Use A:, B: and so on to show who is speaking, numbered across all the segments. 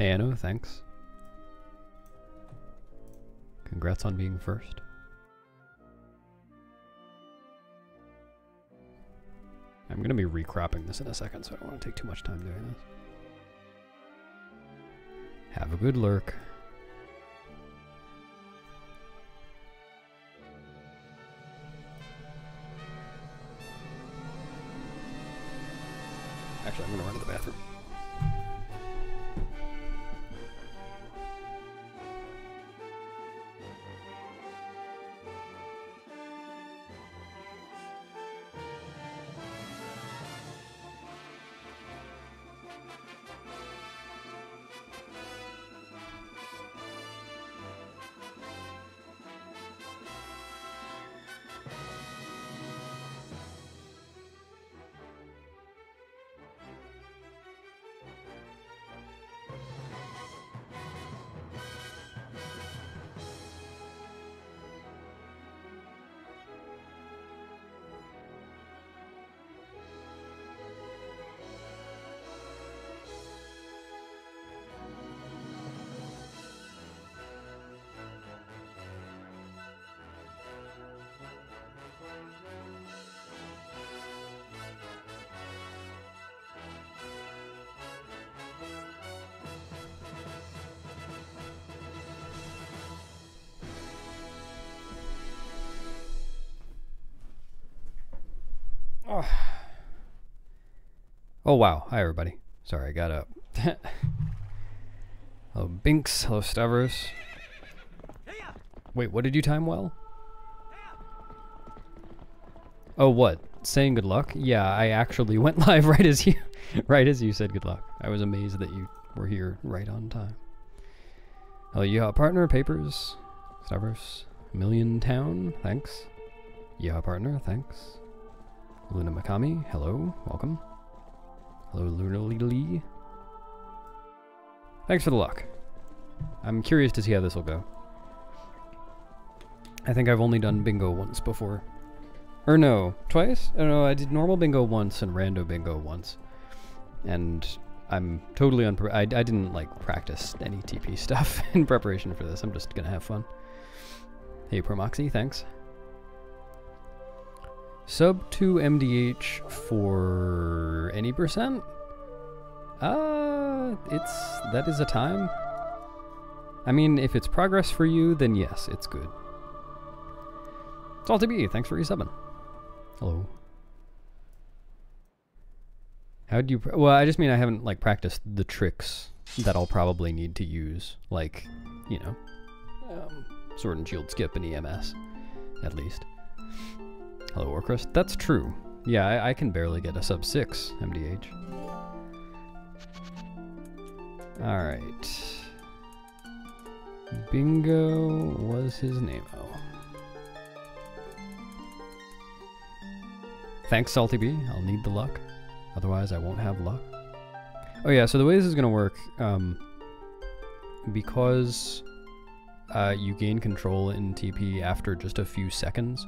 A: Hey, Anno, thanks. Congrats on being first. I'm going to be recropping this in a second, so I don't want to take too much time doing this. Have a good lurk. Actually, I'm going to run to the bathroom. Oh wow. Hi everybody. Sorry, I got up. hello Binks. Hello Stavros. Wait, what did you time well? Oh what? Saying good luck? Yeah, I actually went live right as you right as you said good luck. I was amazed that you were here right on time. Hello, Yeehaw partner, papers, Stavros, Million Town, thanks. Yeehaw partner, thanks. Luna Makami, hello, welcome. Lee. Thanks for the luck. I'm curious to see how this will go. I think I've only done bingo once before. Or no, twice? Oh, I don't know, I did normal bingo once and rando bingo once. And I'm totally unprepared. I, I didn't like practice any TP stuff in preparation for this. I'm just gonna have fun. Hey, Promoxy, thanks. Sub 2 MDH for any percent? Uh, it's, that is a time. I mean, if it's progress for you, then yes, it's good. It's all to be. thanks for resubbing. Hello. How do you, well, I just mean I haven't, like, practiced the tricks that I'll probably need to use, like, you know, um, Sword and Shield skip and EMS, at least. Hello, Orcrest. That's true. Yeah, I, I, can barely get a sub 6 MDH. Alright. Bingo was his name. Oh. Thanks, Salty B. I'll need the luck. Otherwise, I won't have luck. Oh yeah, so the way this is going to work, um, because uh, you gain control in TP after just a few seconds,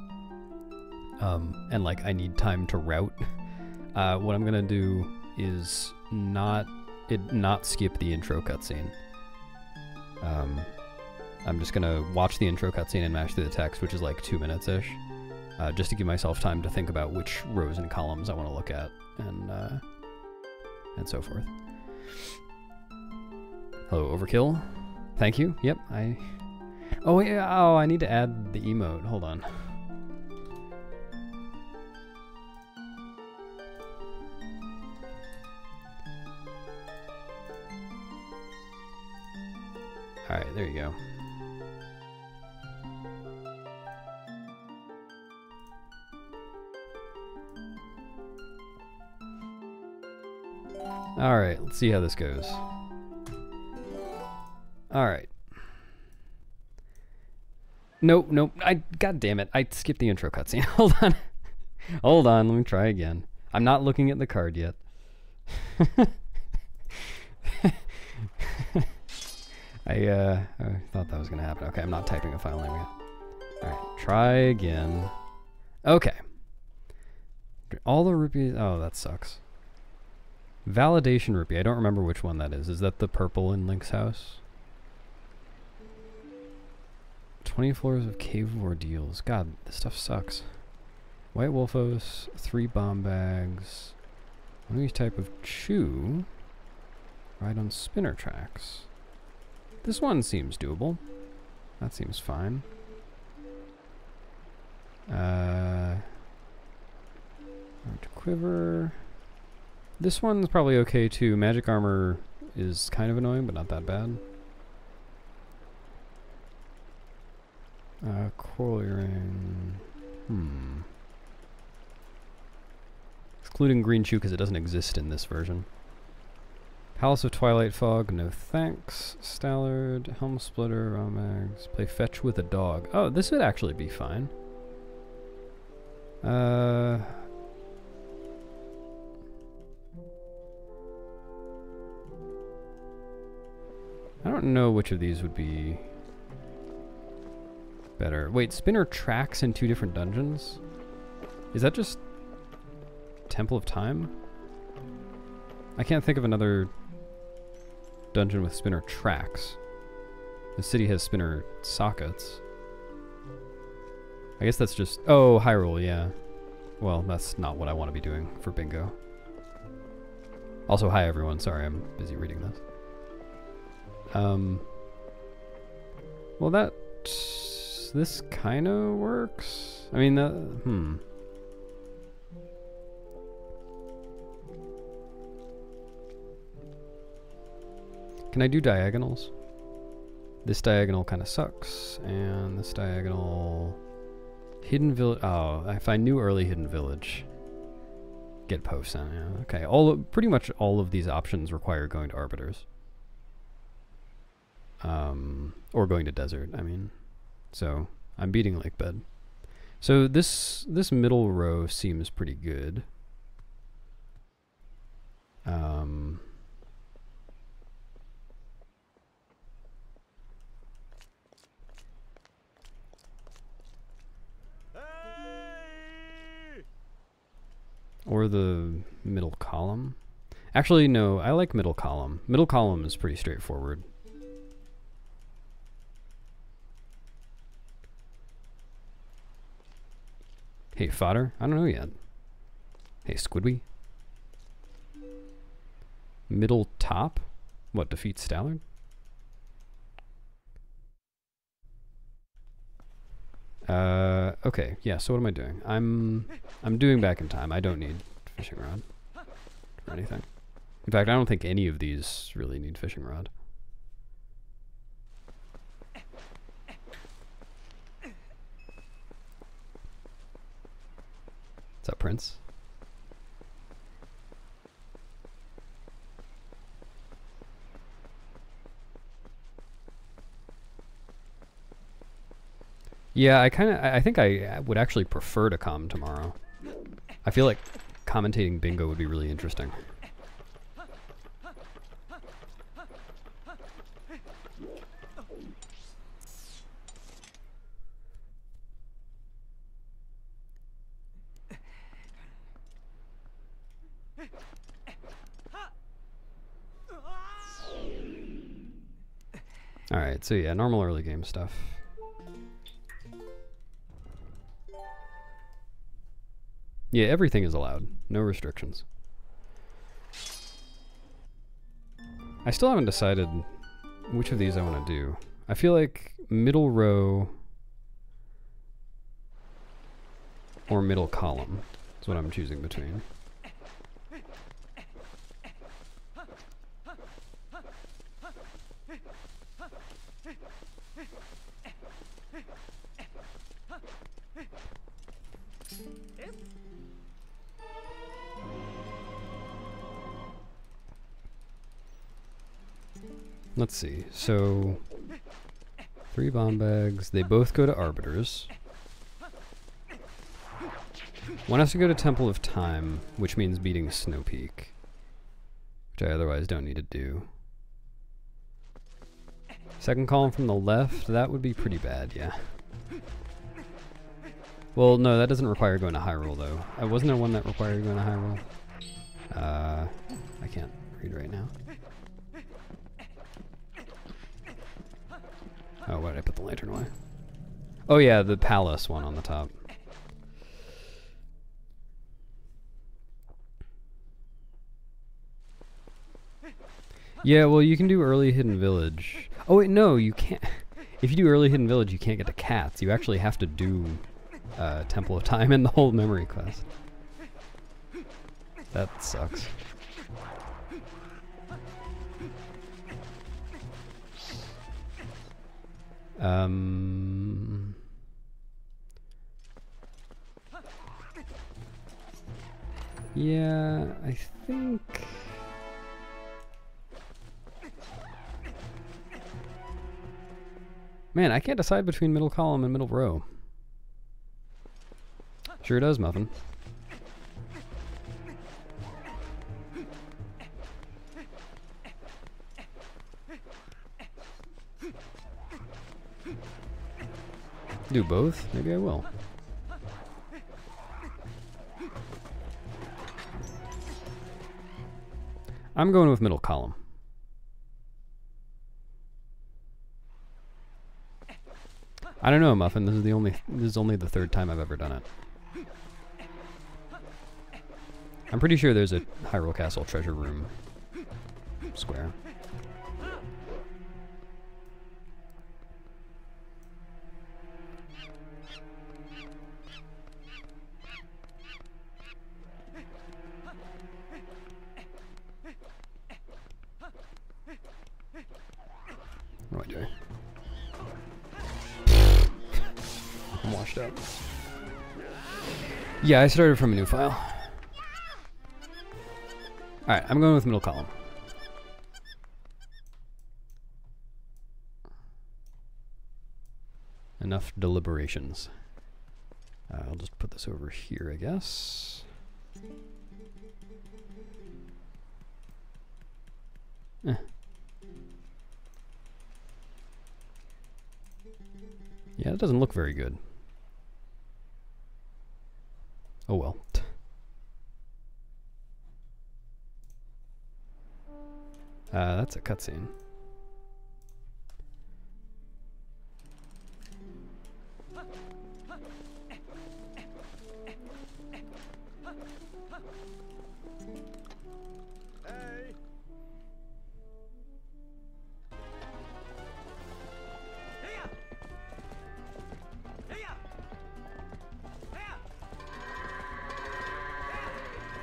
A: um, and like I need time to route, uh, what I'm gonna do is not it not skip the intro cutscene. Um, I'm just gonna watch the intro cutscene and mash through the text, which is like two minutes ish, uh, just to give myself time to think about which rows and columns I want to look at and uh, and so forth. Hello, Overkill. Thank you. Yep, I. Oh yeah. Oh, I need to add the emote. Hold on. There you go. Alright, let's see how this goes. Alright. Nope, nope. I god damn it. I skipped the intro cutscene. Hold on. Hold on, let me try again. I'm not looking at the card yet. I, uh, I thought that was going to happen. Okay, I'm not typing a file name yet. Alright, try again. Okay. All the rupees... Oh, that sucks. Validation rupee. I don't remember which one that is. Is that the purple in Link's house? 20 floors of cave of ordeals. God, this stuff sucks. White Wolfos, three bomb bags, one type of chew, ride on spinner tracks. This one seems doable. That seems fine. Uh, quiver. This one's probably okay too. Magic armor is kind of annoying, but not that bad. Uh. Hmm. Excluding green chew because it doesn't exist in this version. Palace of Twilight Fog, no thanks. Stallord, Helm Splitter, Romags. Play fetch with a dog. Oh, this would actually be fine. Uh, I don't know which of these would be better. Wait, spinner tracks in two different dungeons? Is that just Temple of Time? I can't think of another dungeon with spinner tracks. The city has spinner sockets. I guess that's just... Oh, Hyrule, yeah. Well, that's not what I want to be doing for bingo. Also, hi everyone. Sorry, I'm busy reading this. Um... Well, that... This kind of works. I mean, that... Hmm. Can I do diagonals? This diagonal kind of sucks, and this diagonal... Hidden village. Oh, if I knew early hidden village, get posts on. Yeah, okay. All pretty much all of these options require going to arbiters, um, or going to desert. I mean, so I'm beating Lake Bed. So this this middle row seems pretty good. Um, Or the middle column. Actually, no, I like middle column. Middle column is pretty straightforward. Hey, fodder? I don't know yet. Hey, Squidwy? Middle top? What, defeats Stallord? Uh, okay, yeah, so what am I doing? I'm I'm doing back in time. I don't need fishing rod or anything. In fact, I don't think any of these really need fishing rod. What's up, Prince? Yeah, I kind of, I think I uh, would actually prefer to come tomorrow. I feel like commentating bingo would be really interesting. Alright, so yeah, normal early game stuff. Yeah, everything is allowed. No restrictions. I still haven't decided which of these I want to do. I feel like middle row or middle column is what I'm choosing between. Let's see. So, three bomb bags. They both go to arbiters. One has to go to Temple of Time, which means beating Snow Peak, which I otherwise don't need to do. Second column from the left, that would be pretty bad, yeah. Well, no, that doesn't require going to Hyrule, though. Uh, wasn't there one that required going to Hyrule? Uh, I can't read right now. Oh, why did I put the lantern away? Oh yeah, the palace one on the top. Yeah, well, you can do early hidden village. Oh wait, no, you can't. If you do early hidden village, you can't get to cats. You actually have to do uh, Temple of Time and the whole memory quest. That sucks. Um. Yeah, I think. Man, I can't decide between middle column and middle row. Sure does, Muffin. Do both? Maybe I will. I'm going with middle column. I don't know, Muffin. This is the only this is only the third time I've ever done it. I'm pretty sure there's a Hyrule Castle treasure room square. Up. Yeah, I started from a new file. Alright, I'm going with middle column. Enough deliberations. Uh, I'll just put this over here, I guess. Eh. Yeah, it doesn't look very good. Oh well. Uh, that's a cutscene.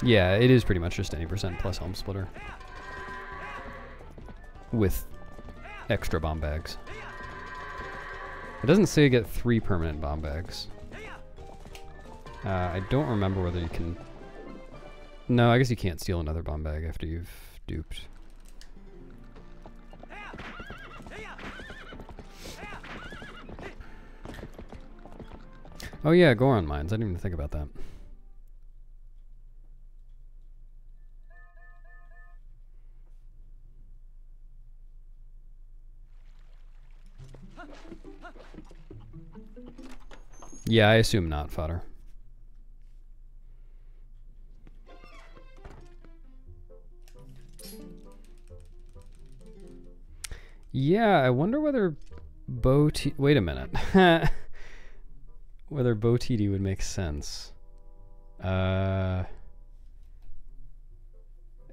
A: Yeah, it is pretty much just any percent plus helm splitter. With extra bomb bags. It doesn't say you get three permanent bomb bags. Uh, I don't remember whether you can... No, I guess you can't steal another bomb bag after you've duped. Oh yeah, Goron mines. I didn't even think about that. Yeah, I assume not fodder. Yeah, I wonder whether Bo T wait a minute. whether Bo TD would make sense. Uh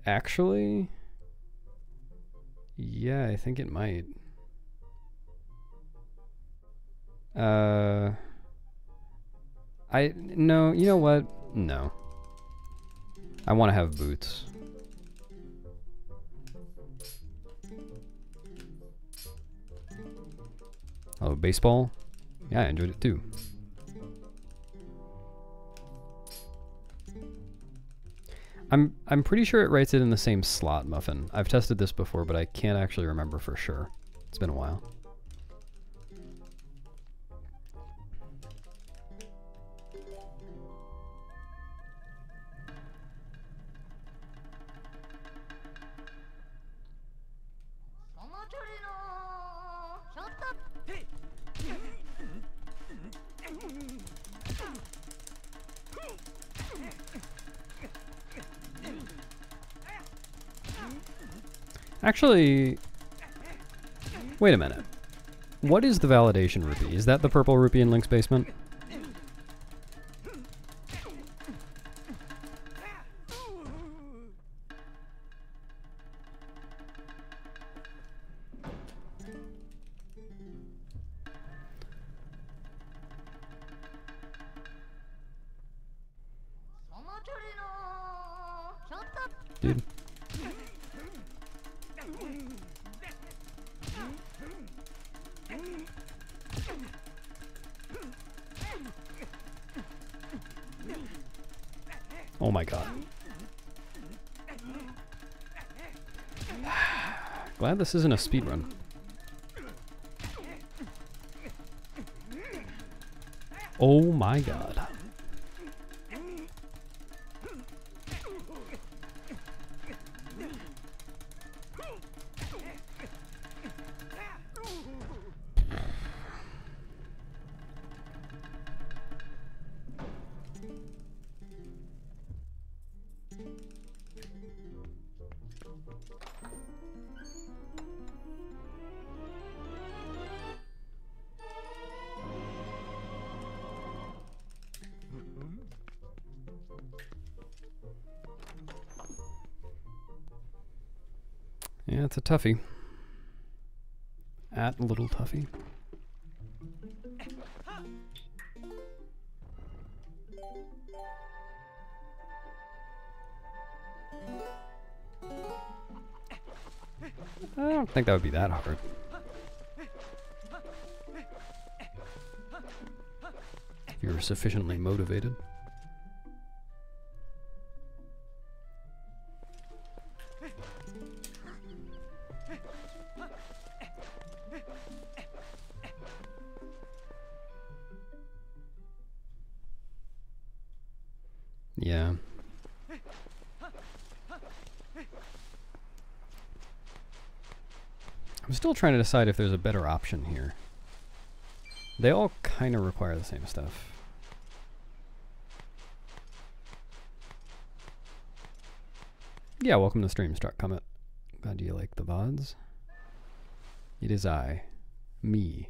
A: actually yeah, I think it might. Uh I no, you know what? No. I want to have boots. Oh, baseball? Yeah, I enjoyed it too. I'm I'm pretty sure it writes it in the same slot, Muffin. I've tested this before, but I can't actually remember for sure. It's been a while. Actually, wait a minute. What is the validation rupee? Is that the purple rupee in Link's basement? This isn't a speed run. Oh my god. Toughie. At little toughie. I don't think that would be that hard. If you're sufficiently motivated. Yeah. I'm still trying to decide if there's a better option here. They all kind of require the same stuff. Yeah, welcome to stream, Struck Comet. Glad you like the VODs. It is I, me.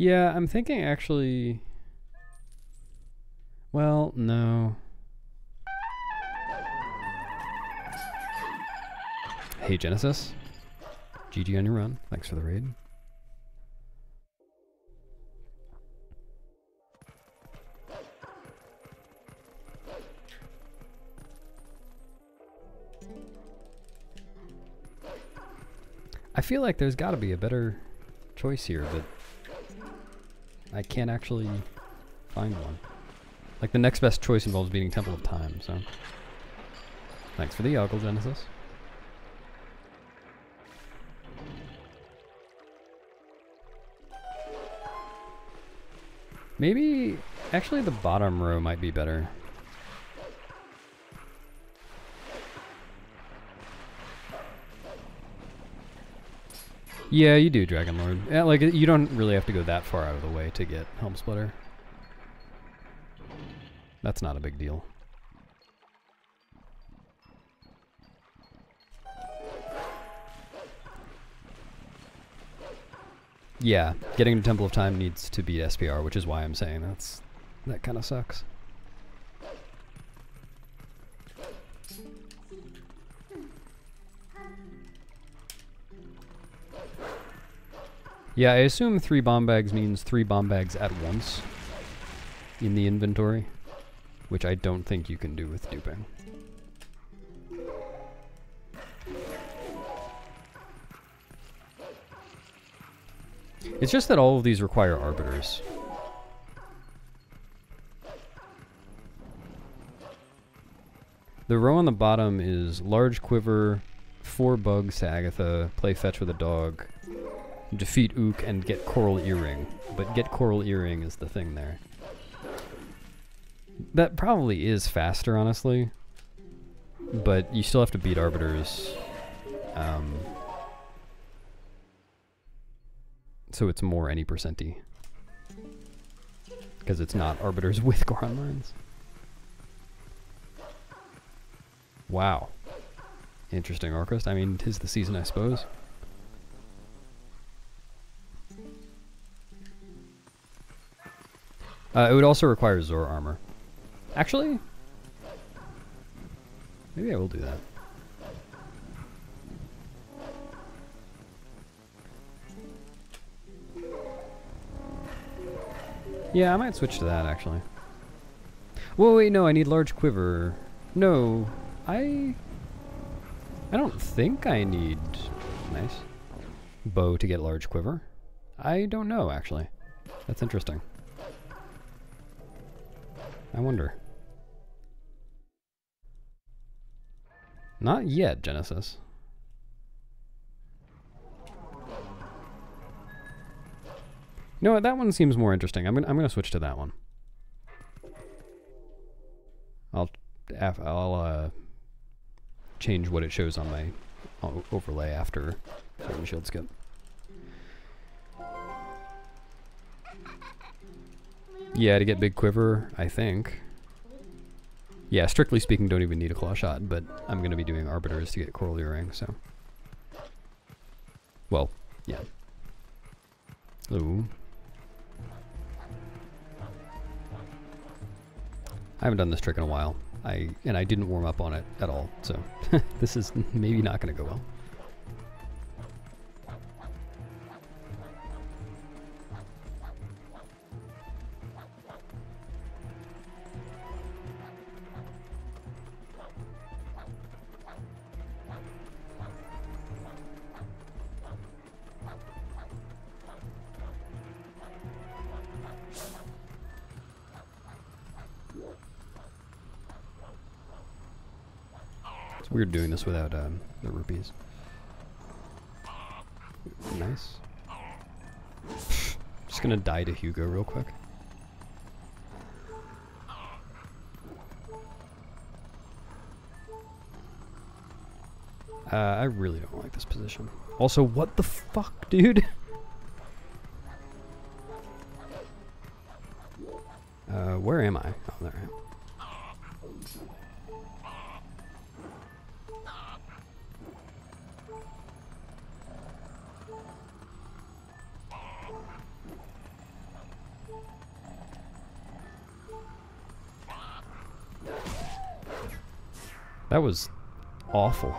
A: Yeah, I'm thinking actually. Well, no. Hey, Genesis. GG on your run. Thanks for the raid. I feel like there's got to be a better choice here, but I can't actually find one. Like the next best choice involves beating Temple of Time, so. Thanks for the Yoggle Genesis. Maybe, actually the bottom row might be better. Yeah, you do, Dragon Lord. Yeah, uh, like you don't really have to go that far out of the way to get Helm Splitter. That's not a big deal. Yeah, getting to Temple of Time needs to be SPR, which is why I'm saying that's that kind of sucks. Yeah, I assume three bomb bags means three bomb bags at once in the inventory, which I don't think you can do with duping. It's just that all of these require arbiters. The row on the bottom is large quiver, four bugs to Agatha, play fetch with a dog, defeat Ook, and get Coral Earring. But get Coral Earring is the thing there. That probably is faster, honestly. But you still have to beat Arbiters. Um, so it's more any percenty. Because it's not Arbiters with Goron Mines. Wow. Interesting, Orcrist. I mean, tis the season, I suppose. Uh, it would also require Zora armor. Actually, maybe I will do that. Yeah, I might switch to that actually. Whoa, wait, no, I need large quiver. No, I... I don't think I need... Nice. Bow to get large quiver. I don't know, actually. That's interesting. I wonder. Not yet, Genesis. You know what? That one seems more interesting. I'm gonna I'm gonna switch to that one. I'll I'll uh, change what it shows on my overlay after certain shield skip. Yeah, to get big quiver, I think. Yeah, strictly speaking, don't even need a claw shot, but I'm going to be doing arbiters to get coral earring, so. Well, yeah. Ooh. I haven't done this trick in a while. I and I didn't warm up on it at all, so this is maybe not going to go well. Weird doing this without um, the rupees. Nice. Just gonna die to Hugo real quick. Uh, I really don't like this position. Also, what the fuck, dude? Uh, where am I? Oh, there I am. That was awful.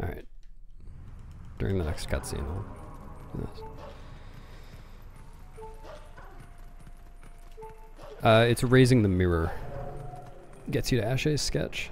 A: Alright. During the next cutscene, I'll do this. Uh, it's raising the mirror. Gets you to Ashei's sketch.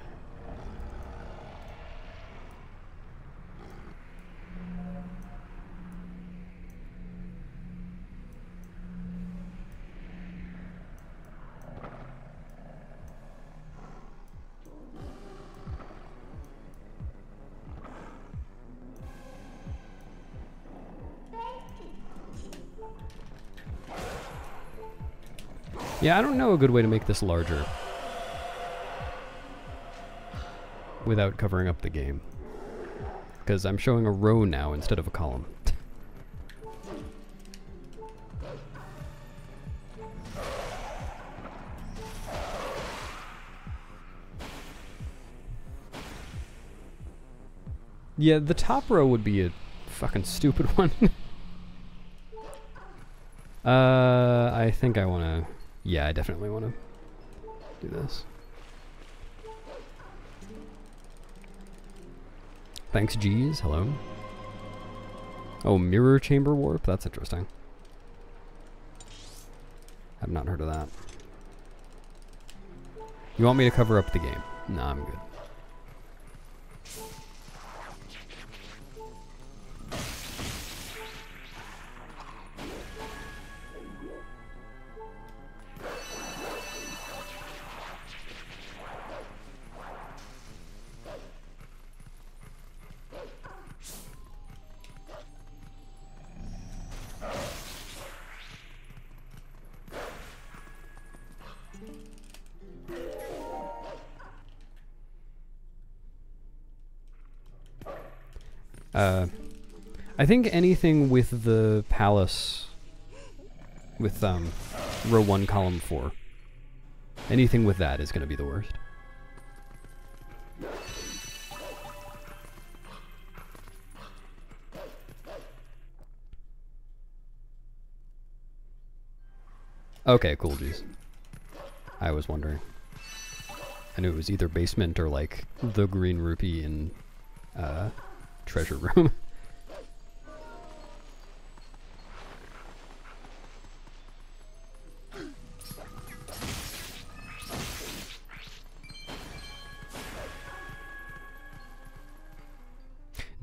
A: Yeah, I don't know a good way to make this larger. Without covering up the game. Because I'm showing a row now instead of a column. yeah, the top row would be a fucking stupid one. uh, I think I want to yeah, I definitely want to do this. Thanks, G's. Hello. Oh, mirror chamber warp? That's interesting. I've not heard of that. You want me to cover up the game? Nah, I'm good. I think anything with the palace, with um, row one, column four, anything with that is going to be the worst. Okay, cool, geez. I was wondering. I knew it was either basement or like the green rupee in uh, treasure room.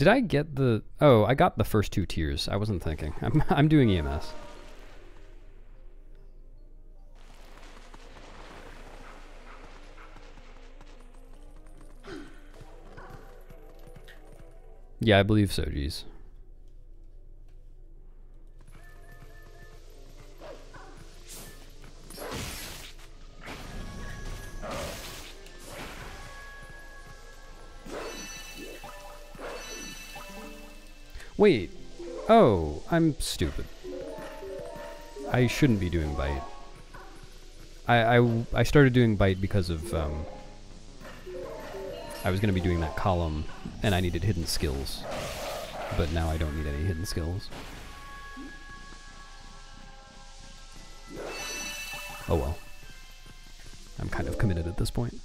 A: Did I get the... Oh, I got the first two tiers. I wasn't thinking. I'm, I'm doing EMS. Yeah, I believe so, geez. Wait. Oh, I'm stupid. I shouldn't be doing bite. I, I, I started doing bite because of, um, I was going to be doing that column, and I needed hidden skills. But now I don't need any hidden skills. Oh well. I'm kind of committed at this point.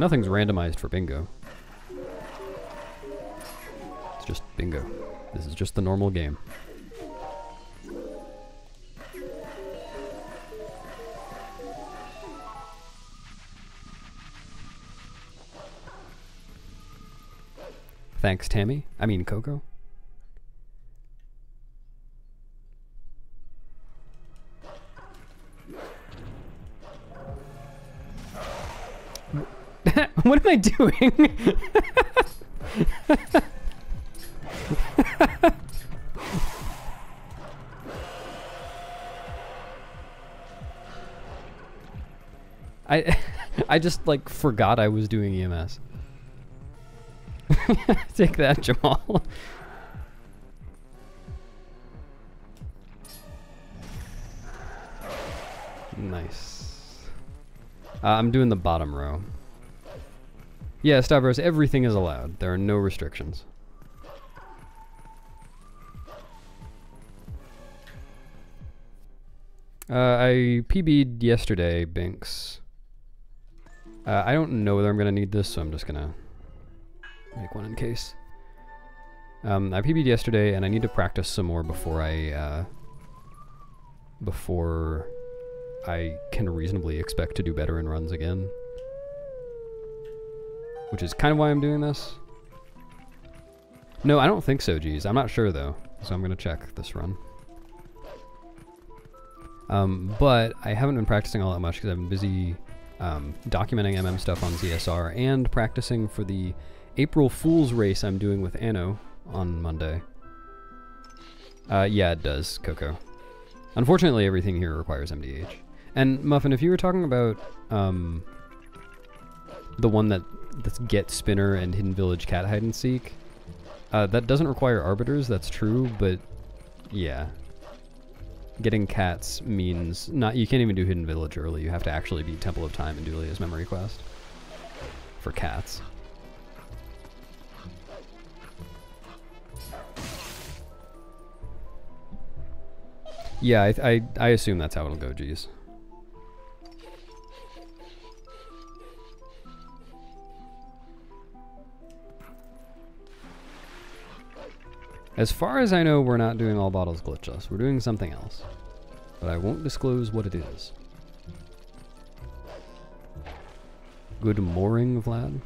A: Nothing's randomized for bingo. It's just bingo. This is just the normal game. Thanks, Tammy. I mean, Coco. I doing? I I just like forgot I was doing EMS. Take that, Jamal. nice. Uh, I'm doing the bottom row. Yeah, Stavros, everything is allowed. There are no restrictions. Uh, I PB'd yesterday, Binks. Uh, I don't know whether I'm going to need this, so I'm just going to make one in case. Um, I PB'd yesterday, and I need to practice some more before I, uh, before I can reasonably expect to do better in runs again. Which is kind of why I'm doing this. No, I don't think so, geez. I'm not sure, though, so I'm going to check this run. Um, but I haven't been practicing all that much because I've been busy um, documenting MM stuff on ZSR and practicing for the April Fool's race I'm doing with Anno on Monday. Uh, yeah, it does, Coco. Unfortunately, everything here requires MDH. And Muffin, if you were talking about um, the one that that's Get Spinner and Hidden Village Cat Hide and Seek, uh, that doesn't require arbiters. That's true, but yeah, getting cats means not. You can't even do Hidden Village early. You have to actually beat Temple of Time and do Memory Quest for cats. Yeah, I, I, I assume that's how it'll go, geez. As far as I know, we're not doing all bottles glitchless. We're doing something else. But I won't disclose what it is. Good mooring, Vlad?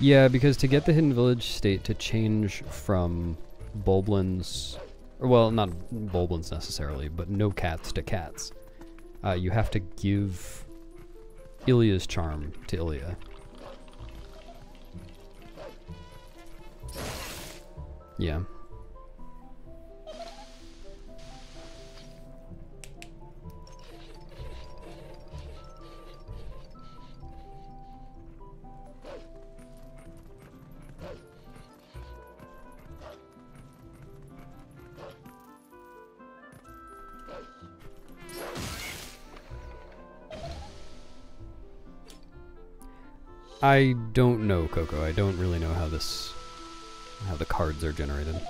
A: Yeah, because to get the Hidden Village state to change from Bulblin's, well, not Bulblin's necessarily, but no cats to cats, uh, you have to give Ilia's charm to Ilya. Yeah. I don't know, Coco. I don't really know how this, how the cards are generated.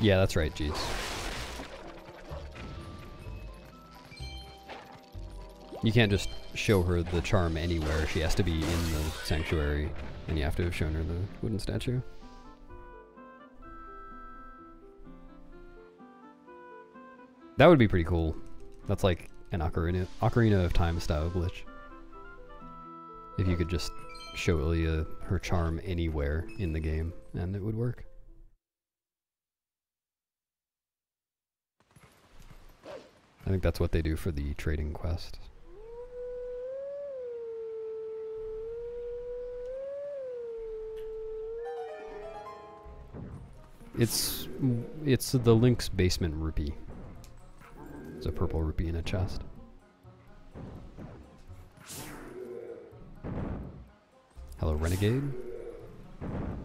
A: Yeah, that's right, jeez. You can't just show her the charm anywhere. She has to be in the sanctuary, and you have to have shown her the wooden statue. That would be pretty cool. That's like an Ocarina, Ocarina of Time style glitch. If you could just show Ilia her charm anywhere in the game, and it would work. I think that's what they do for the trading quest. It's it's the Link's basement rupee. It's a purple rupee in a chest. Hello, Renegade.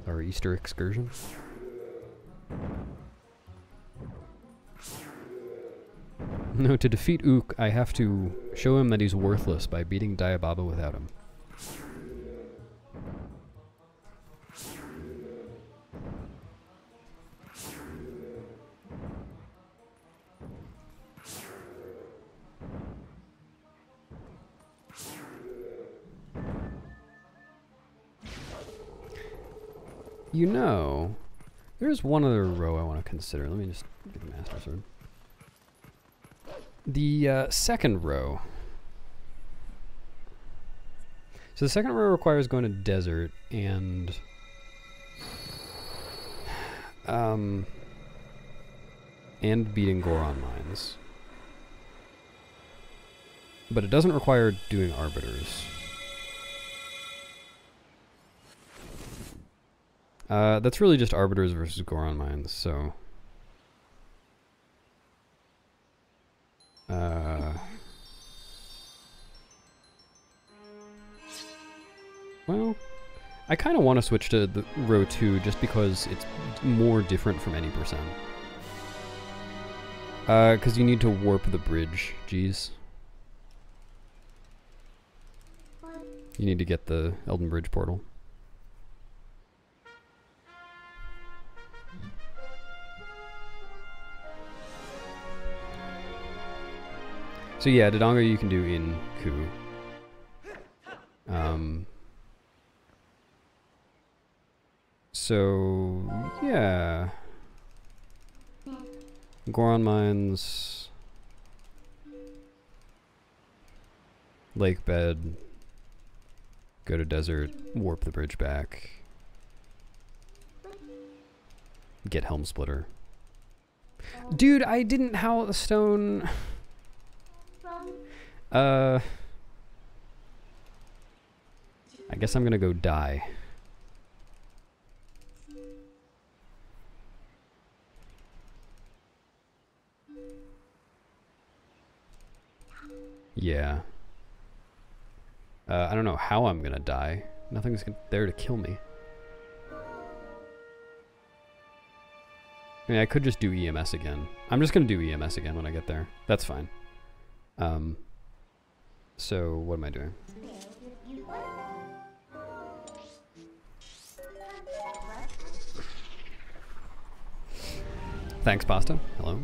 A: Our Easter excursion. No, to defeat Ook, I have to show him that he's worthless by beating Diababa without him. You know, there's one other row I want to consider. Let me just get the Master Sword. The uh, second row. So the second row requires going to desert and um and beating Goron mines. But it doesn't require doing arbiters. Uh, that's really just Arbiters versus Goron Mines, so... Uh... Well, I kind of want to switch to the row 2 just because it's more different from any percent. Uh, because you need to warp the bridge, geez. You need to get the Eldin Bridge portal. So yeah, Dodongo you can do in Ku. Um, so yeah, Goron Mines, Lake Bed, go to desert, warp the bridge back, get Helm Splitter. Dude, I didn't howl the stone. Uh, I guess I'm gonna go die. Yeah. Uh, I don't know how I'm gonna die. Nothing's there to kill me. I mean, I could just do EMS again. I'm just gonna do EMS again when I get there. That's fine. Um, so, what am I doing? Thanks, Pasta. Hello.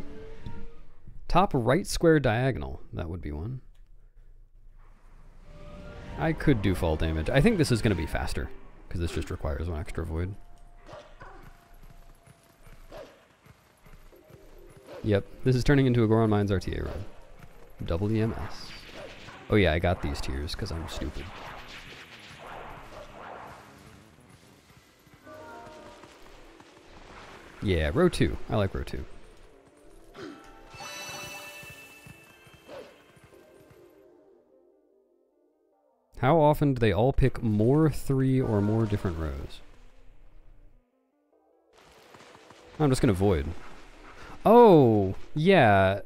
A: Top right square diagonal. That would be one. I could do fall damage. I think this is going to be faster, because this just requires one extra void. Yep, this is turning into a Goron Mines RTA run. Double EMS. Oh yeah, I got these tiers because I'm stupid. Yeah, row 2. I like row 2. How often do they all pick more three or more different rows? I'm just gonna void. Oh, yeah.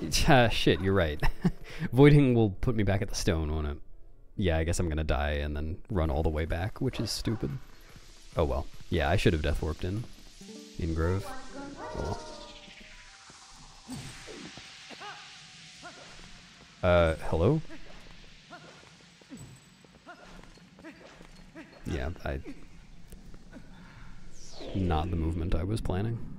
A: Uh, shit, you're right. Voiding will put me back at the stone, won't it? Yeah, I guess I'm gonna die and then run all the way back, which is stupid. Oh well. Yeah, I should have death warped in. In Grove. Oh. Uh, hello? Yeah, I... Not the movement I was planning.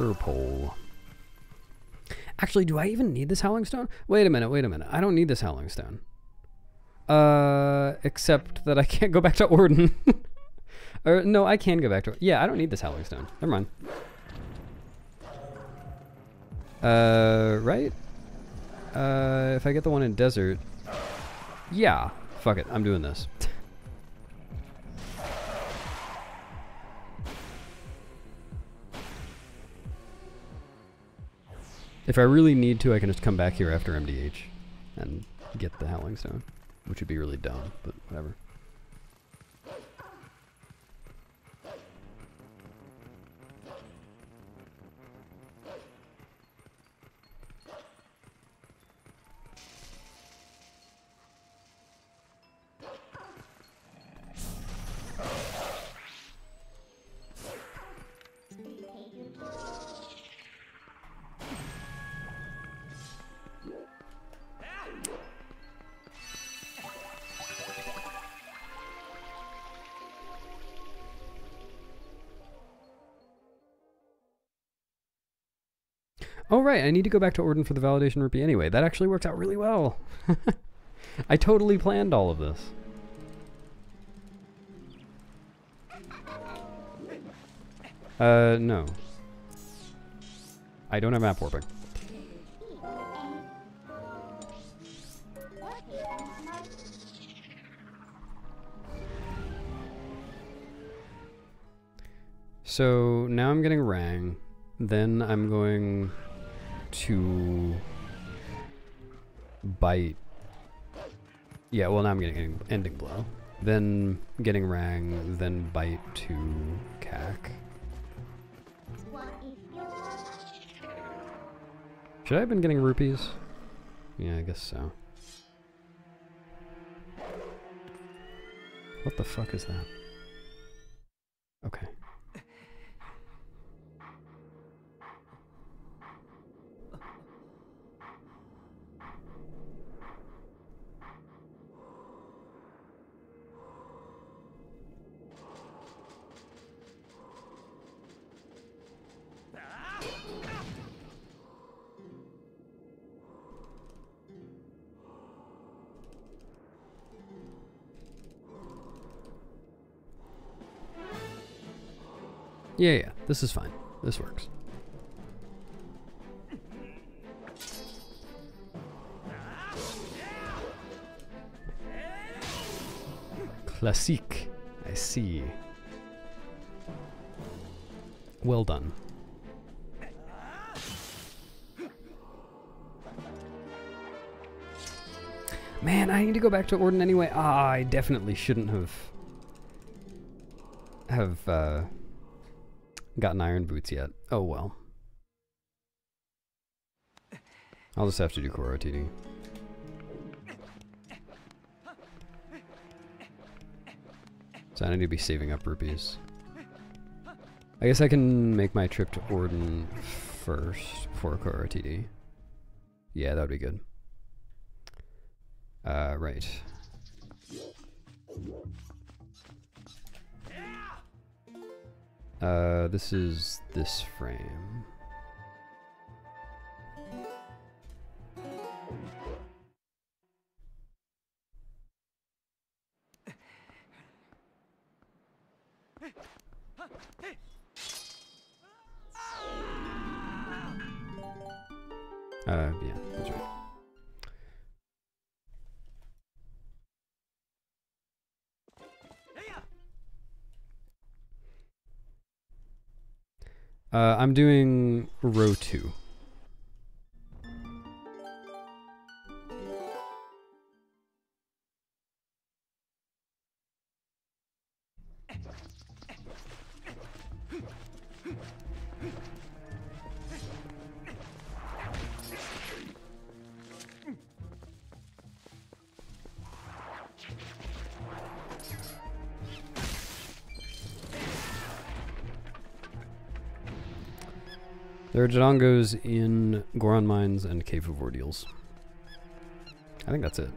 A: Purple. Actually, do I even need this Howling Stone? Wait a minute, wait a minute. I don't need this Howling Stone. Uh, except that I can't go back to Ordon. or, no, I can go back to... Yeah, I don't need this Howling Stone. Never mind. Uh, right? Uh, if I get the one in Desert... Yeah. Fuck it, I'm doing this. If I really need to, I can just come back here after MDH and get the Howling Stone, which would be really dumb, but whatever. Oh, right, I need to go back to Ordon for the validation rupee anyway. That actually works out really well. I totally planned all of this. Uh, no. I don't have map warping. So now I'm getting Rang. Then I'm going to bite. Yeah, well now I'm getting ending blow. Then getting Rang, then bite to Kak. Should I have been getting rupees? Yeah, I guess so. What the fuck is that? Okay. Yeah, yeah, this is fine. This works. Classique. I see. Well done. Man, I need to go back to Ordon anyway. Ah, I definitely shouldn't have have uh, gotten iron boots yet. Oh well. I'll just have to do Coro TD. So I need to be saving up rupees. I guess I can make my trip to Ordon first before Coro TD. Yeah, that would be good. Uh, right. Uh, this is this frame. Uh, I'm doing row two. Jadongos in Goron Mines and Cave of Ordeals. I think that's it.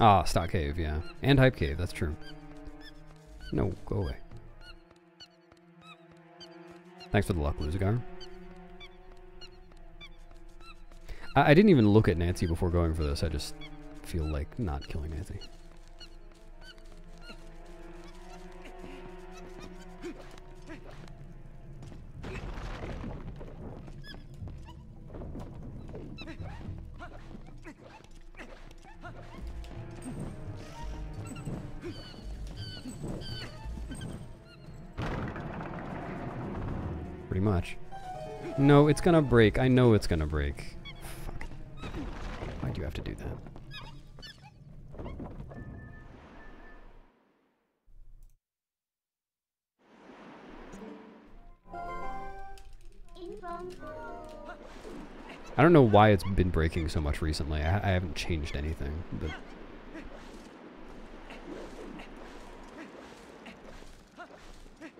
A: Ah, Stock Cave, yeah. And Hype Cave, that's true. No, go away. Thanks for the luck, Luzagar. I, I didn't even look at Nancy before going for this, I just feel like not killing anything. Pretty much. No, it's gonna break. I know it's gonna break. Don't know why it's been breaking so much recently. I, I haven't changed anything, but...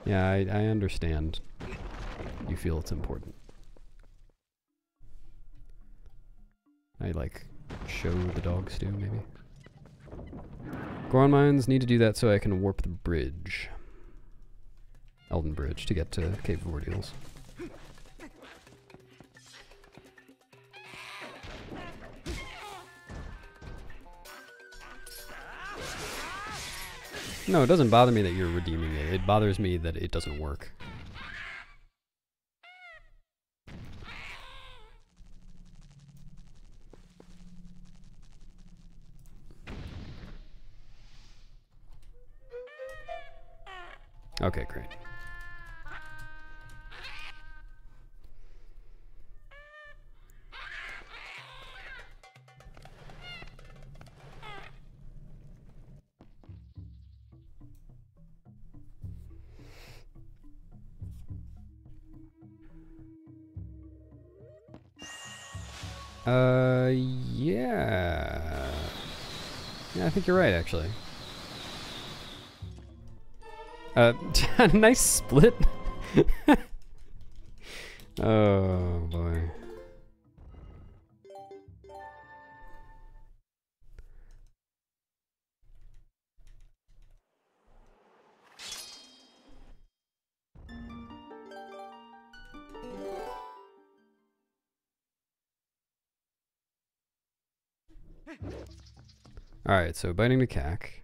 A: Yeah, I, I understand. You feel it's important. I like show the dogs do maybe. Goron mines need to do that so I can warp the bridge. Eldin Bridge to get to Cave of Ordeals. No, it doesn't bother me that you're redeeming it. It bothers me that it doesn't work. Okay, great. Uh, yeah. Yeah, I think you're right, actually. Uh, nice split. oh, boy. Alright, so biting the Kak.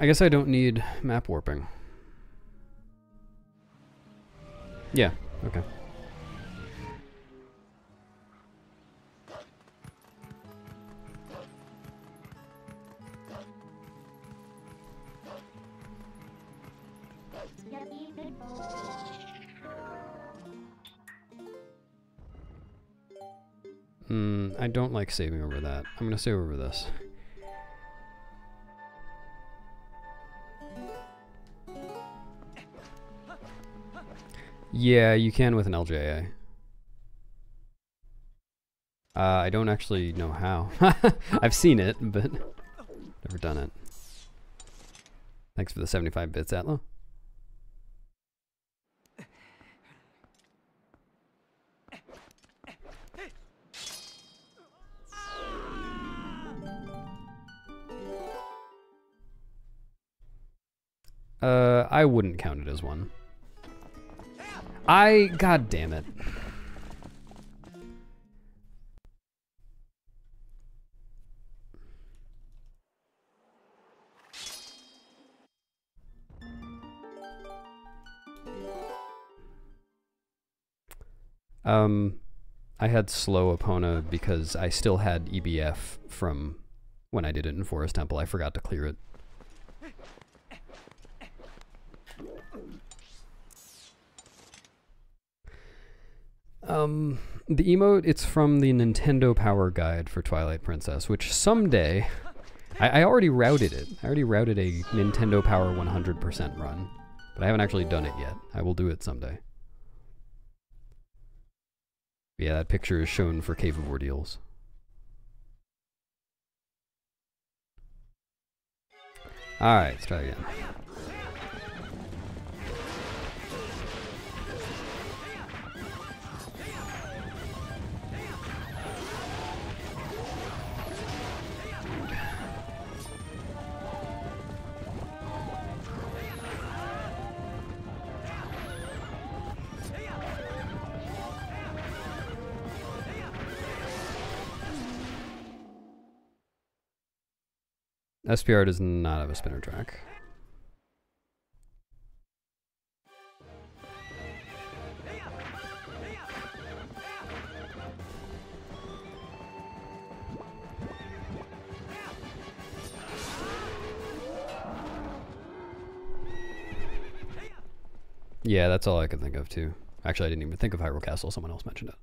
A: I guess I don't need map warping. Yeah, okay. Like saving over that. I'm gonna save over this. Yeah, you can with an LJA. Uh, I don't actually know how. I've seen it, but never done it. Thanks for the 75 bits, Atlo. I wouldn't count it as one. I, god damn it. Um, I had slow Epona because I still had EBF from when I did it in Forest Temple. I forgot to clear it. Um, the emote, it's from the Nintendo Power Guide for Twilight Princess, which someday, I, I already routed it. I already routed a Nintendo Power 100% run, but I haven't actually done it yet. I will do it someday. Yeah, that picture is shown for Cave of Ordeals. Alright, let's try again. SPR does not have a spinner track. Yeah, that's all I could think of too. Actually, I didn't even think of Hyrule Castle. Someone else mentioned it.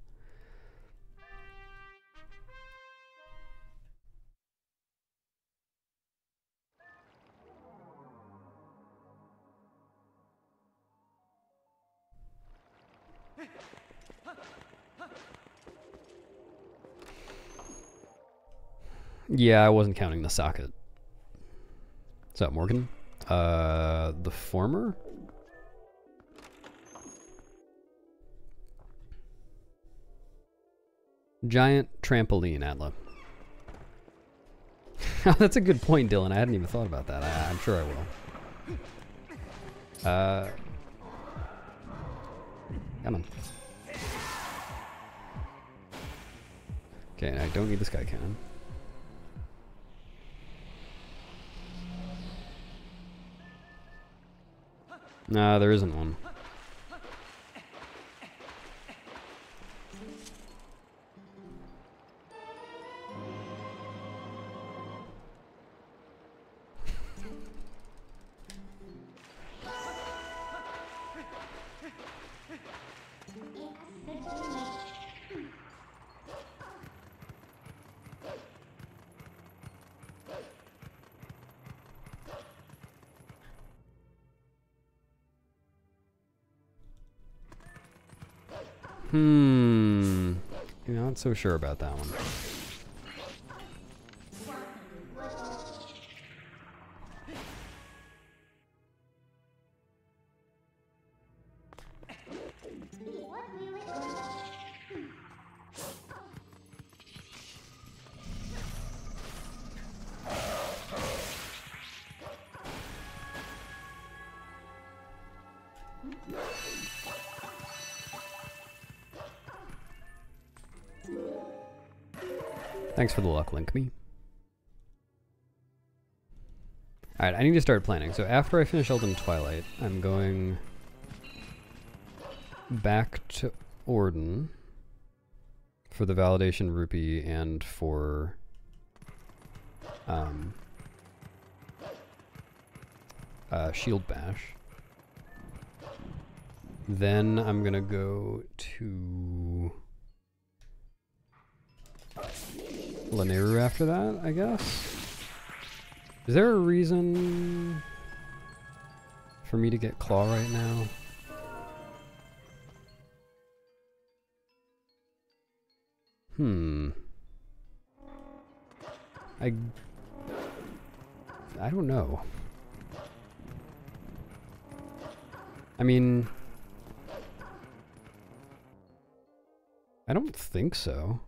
A: Yeah, I wasn't counting the socket. What's up, Morgan? Uh, the former? Giant trampoline, Atla. That's a good point, Dylan. I hadn't even thought about that. I, am sure I will. Uh, come on. Okay, I don't need this guy cannon. Nah, there isn't one. So sure about that one. Link me. Alright, I need to start planning. So after I finish Eldin Twilight, I'm going back to Ordon for the Validation Rupee and for um, uh, Shield Bash. Then I'm gonna go to Lanayru after that, I guess? Is there a reason for me to get Claw right now? Hmm. I... I don't know. I mean... I don't think so.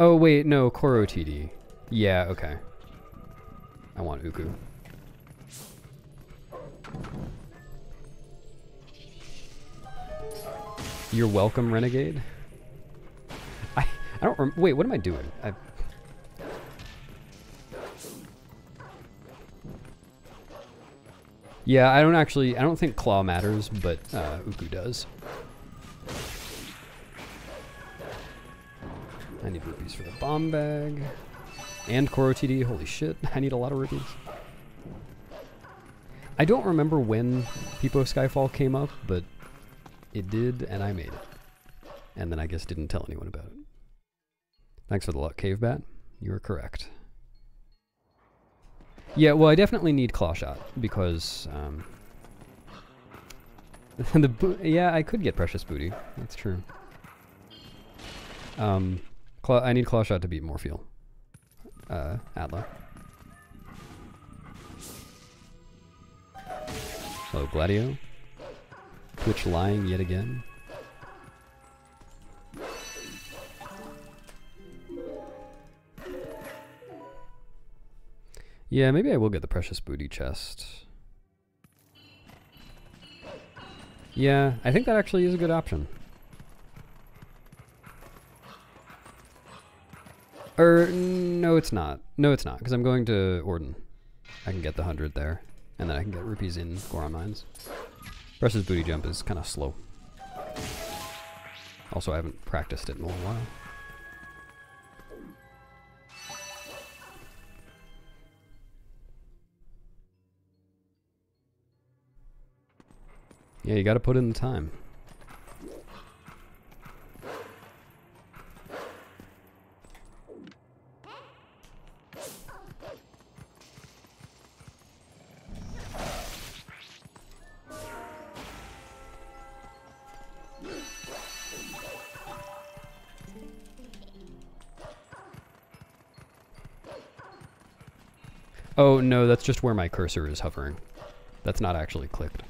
A: Oh, wait, no, Coro TD. Yeah, okay. I want Uku. You're welcome, Renegade. I I don't rem wait. What am I doing? I yeah, I don't actually. I don't think claw matters, but uh, Uku does. Bomb bag. And Coro TD. Holy shit. I need a lot of rupees. I don't remember when Peepo Skyfall came up, but it did, and I made it. And then I guess didn't tell anyone about it. Thanks for the luck, Cave Bat. You are correct. Yeah, well, I definitely need Claw Shot, because, um... the yeah, I could get Precious Booty. That's true. Um, I need Claw Shot to beat Morpheel. Uh, Adler. Hello, Gladio. Twitch lying yet again. Yeah, maybe I will get the precious booty chest. Yeah, I think that actually is a good option. Or, no it's not. No it's not, because I'm going to Ordon. I can get the 100 there, and then I can get rupees in Goron Mines. Precious booty jump is kind of slow. Also, I haven't practiced it in a while. Yeah, you gotta put in the time. Oh, no, that's just where my cursor is hovering. That's not actually clicked.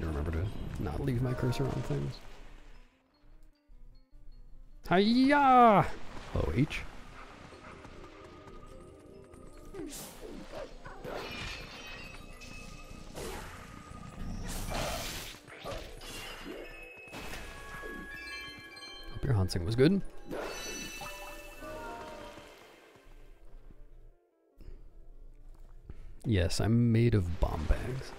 A: You remember to not leave my cursor on things. Hiya! Oh, H. Hope your hunting was good. Yes, I'm made of bomb bags.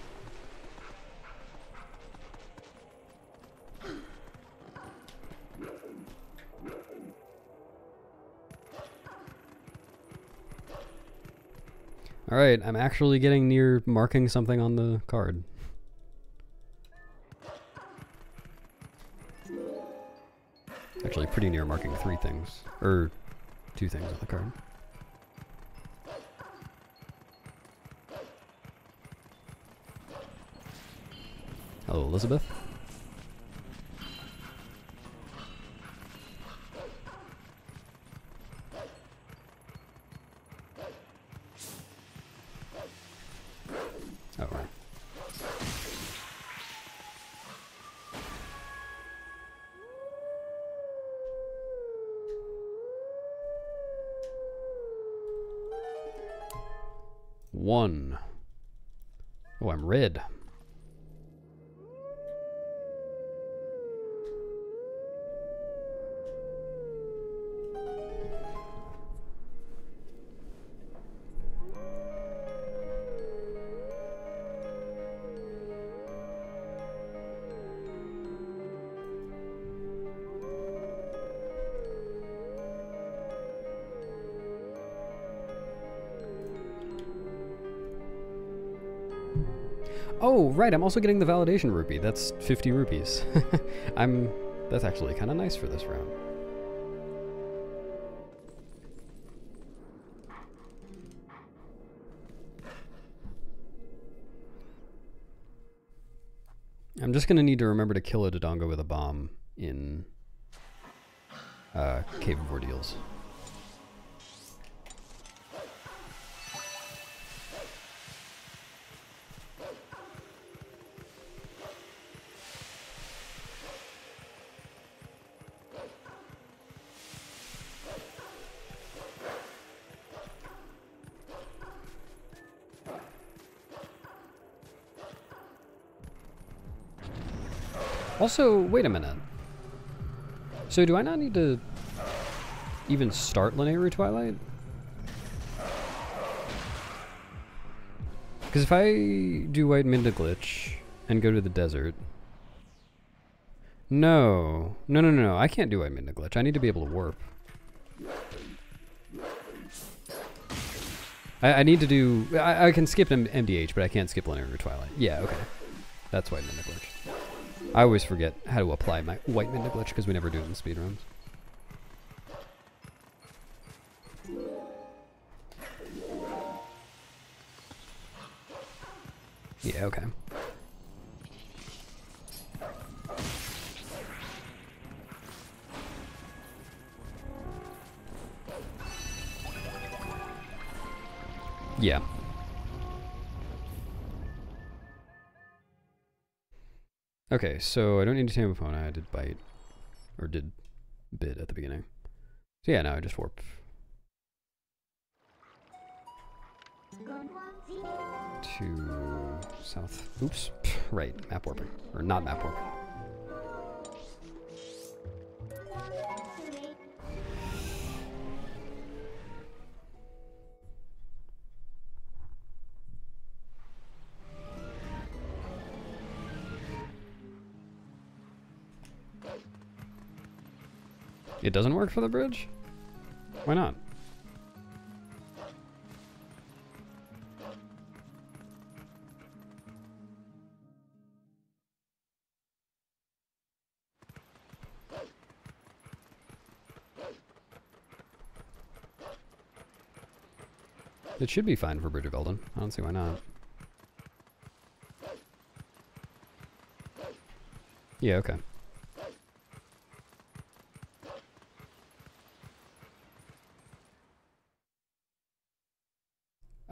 A: Alright, I'm actually getting near marking something on the card. Actually, pretty near marking three things. Or two things on the card. Elizabeth. Right, I'm also getting the validation rupee. That's 50 rupees. I'm that's actually kind of nice for this round. I'm just gonna need to remember to kill a Dodongo with a bomb in uh, Cave of Ordeals. Also, wait a minute. So do I not need to even start Lanayru Twilight? Because if I do White Midna Glitch and go to the desert... No. No, no, no, no. I can't do White Midna Glitch. I need to be able to warp. I, I need to do... I, I can skip M MDH, but I can't skip Lanayru Twilight. Yeah, okay. That's White Midna Glitch. I always forget how to apply my White Midna Glitch because we never do it in speedruns. Yeah, okay. Yeah. Okay, so I don't need to tame Epona. I did bite. Or did bit at the beginning. So yeah, now I just warp. To south. Oops. Right, map warping. Or not map warping. It doesn't work for the bridge? Why not? It should be fine for Bridge of. I don't see why not. Yeah, okay.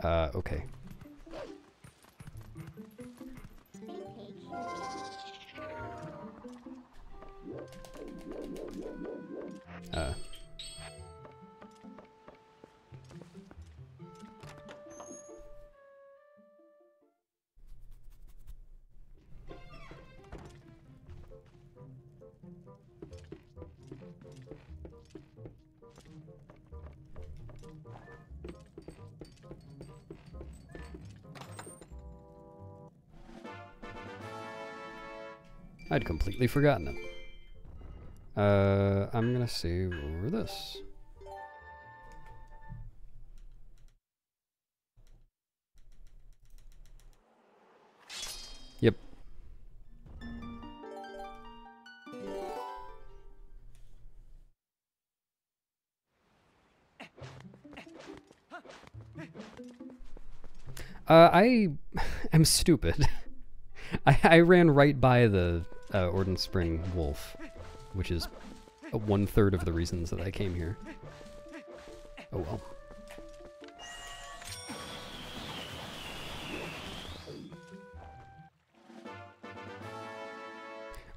A: Uh, okay. Completely forgotten it. Uh, I'm gonna save over this. Yep. Uh, I am stupid. I, I ran right by the uh, Ordon Spring Wolf, which is one third of the reasons that I came here. Oh well.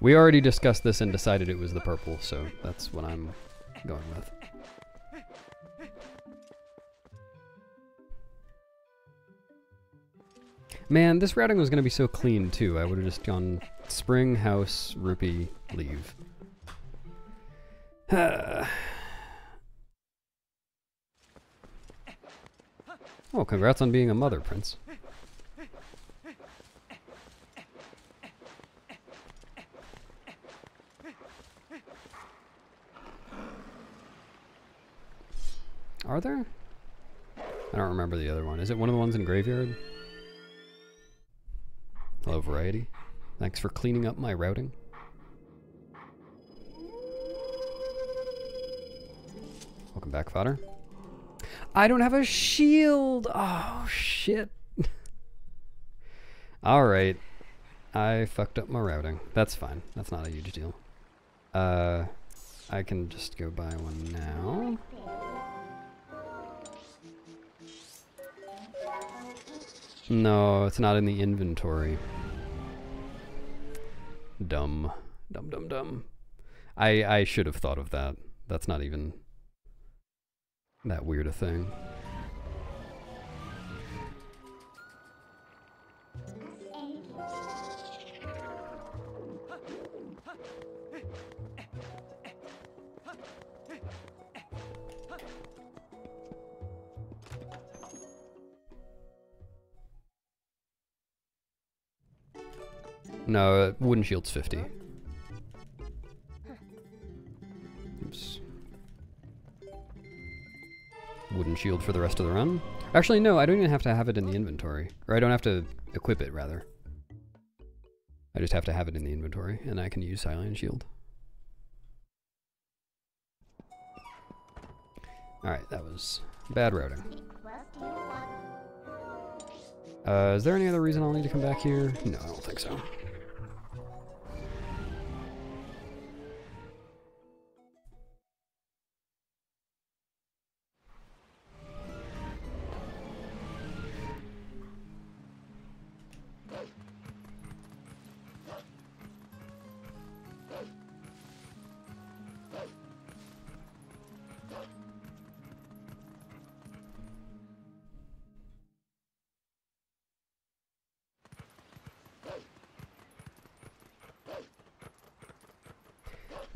A: We already discussed this and decided it was the purple, so that's what I'm going with. Man, this routing was going to be so clean, too. I would have just gone spring, house, rupee, leave. oh, congrats on being a mother, Prince. Are there? I don't remember the other one. Is it one of the ones in Graveyard? Hello, Variety. Thanks for cleaning up my routing. Welcome back, fodder. I don't have a shield! Oh, shit. Alright. I fucked up my routing. That's fine. That's not a huge deal. Uh, I can just go buy one now. No, it's not in the inventory. Dumb. Dumb, dumb, dumb. I, I should have thought of that. That's not even that weird a thing. No, uh, wooden shield's 50. Oops. Wooden shield for the rest of the run. Actually, no, I don't even have to have it in the inventory. Or I don't have to equip it, rather. I just have to have it in the inventory, and I can use Silent Shield. Alright, that was bad routing. Uh, is there any other reason I'll need to come back here? No, I don't think so.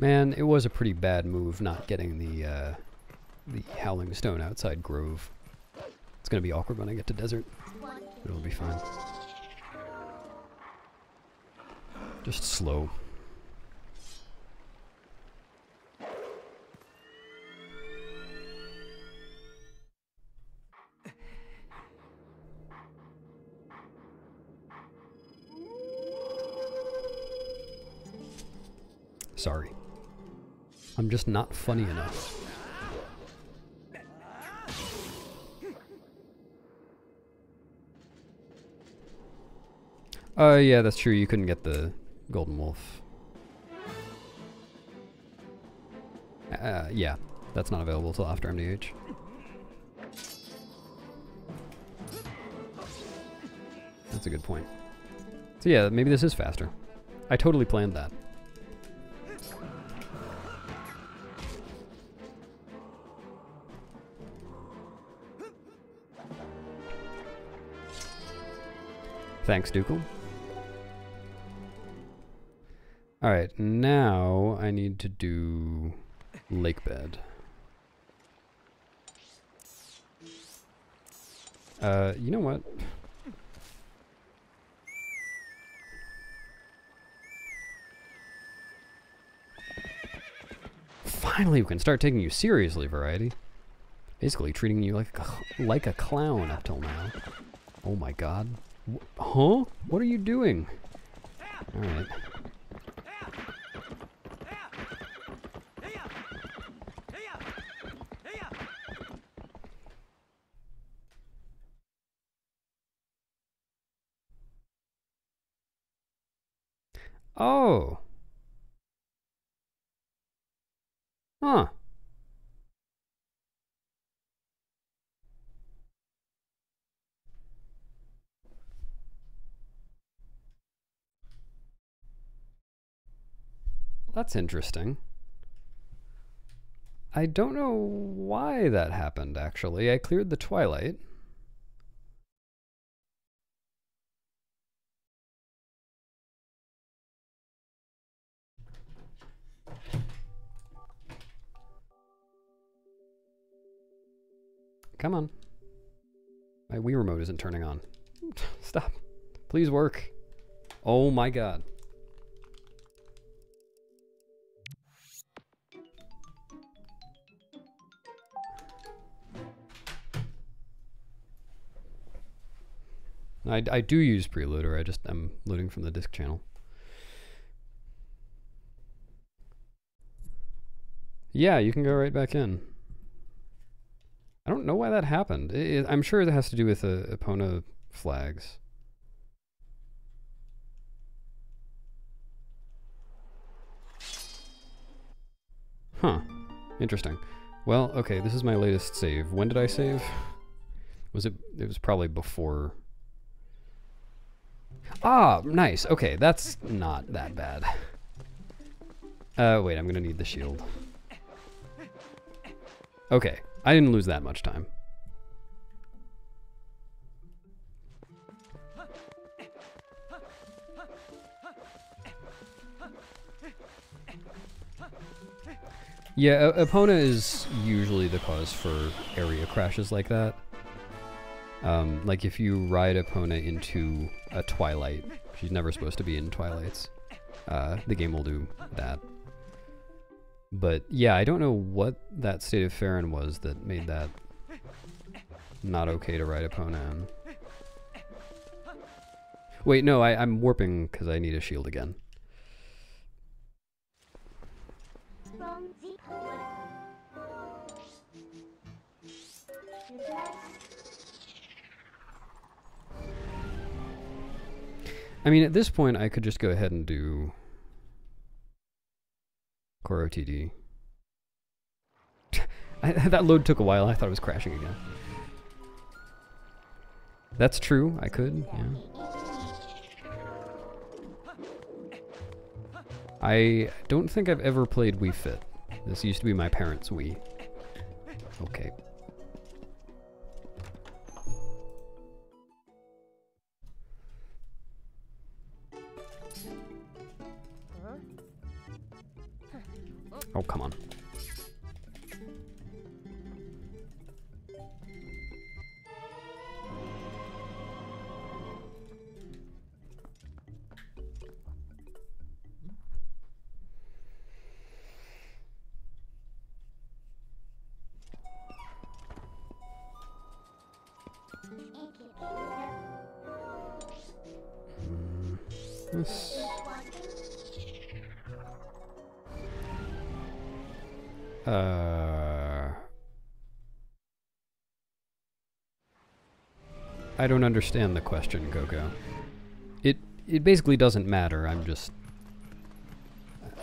A: Man, it was a pretty bad move not getting the uh, the Howling Stone outside Grove. It's gonna be awkward when I get to Desert. It'll be fine. Just slow. I'm just not funny enough. Oh uh, yeah, that's true. You couldn't get the Golden Wolf. Uh, yeah, that's not available till after MDH. That's a good point. So yeah, maybe this is faster. I totally planned that. Thanks, Dukel. Alright, now I need to do lake bed. Uh, you know what? Finally, we can start taking you seriously, Variety. Basically treating you like a, like a clown up till now. Oh my god. Huh? What are you doing? Alright. Oh. Huh. That's interesting. I don't know why that happened, actually. I cleared the Twilight. Come on. My Wii remote isn't turning on. Stop. Please work. Oh my god. I, I do use preloader, I just am loading from the disk channel. Yeah, you can go right back in. I don't know why that happened. It, I'm sure it has to do with the uh, Epona flags. Huh. Interesting. Well, okay, this is my latest save. When did I save? Was it... It was probably before Ah, nice. Okay, that's not that bad. Uh, wait, I'm gonna need the shield. Okay, I didn't lose that much time. Yeah, Epona is usually the cause for area crashes like that. Um, like if you ride Epona into a Twilight, she's never supposed to be in Twilights. Uh, the game will do that. But yeah, I don't know what that state of Faron was that made that not okay to ride Epona in. Wait, no, I, I'm warping because I need a shield again. I mean, at this point, I could just go ahead and do Coro TD. That load took a while. I thought it was crashing again. That's true. I could, yeah. I don't think I've ever played Wii Fit. This used to be my parents' Wii. Okay. Oh, come on. Mm, This Uh, I don't understand the question, Coco. It it basically doesn't matter. I'm just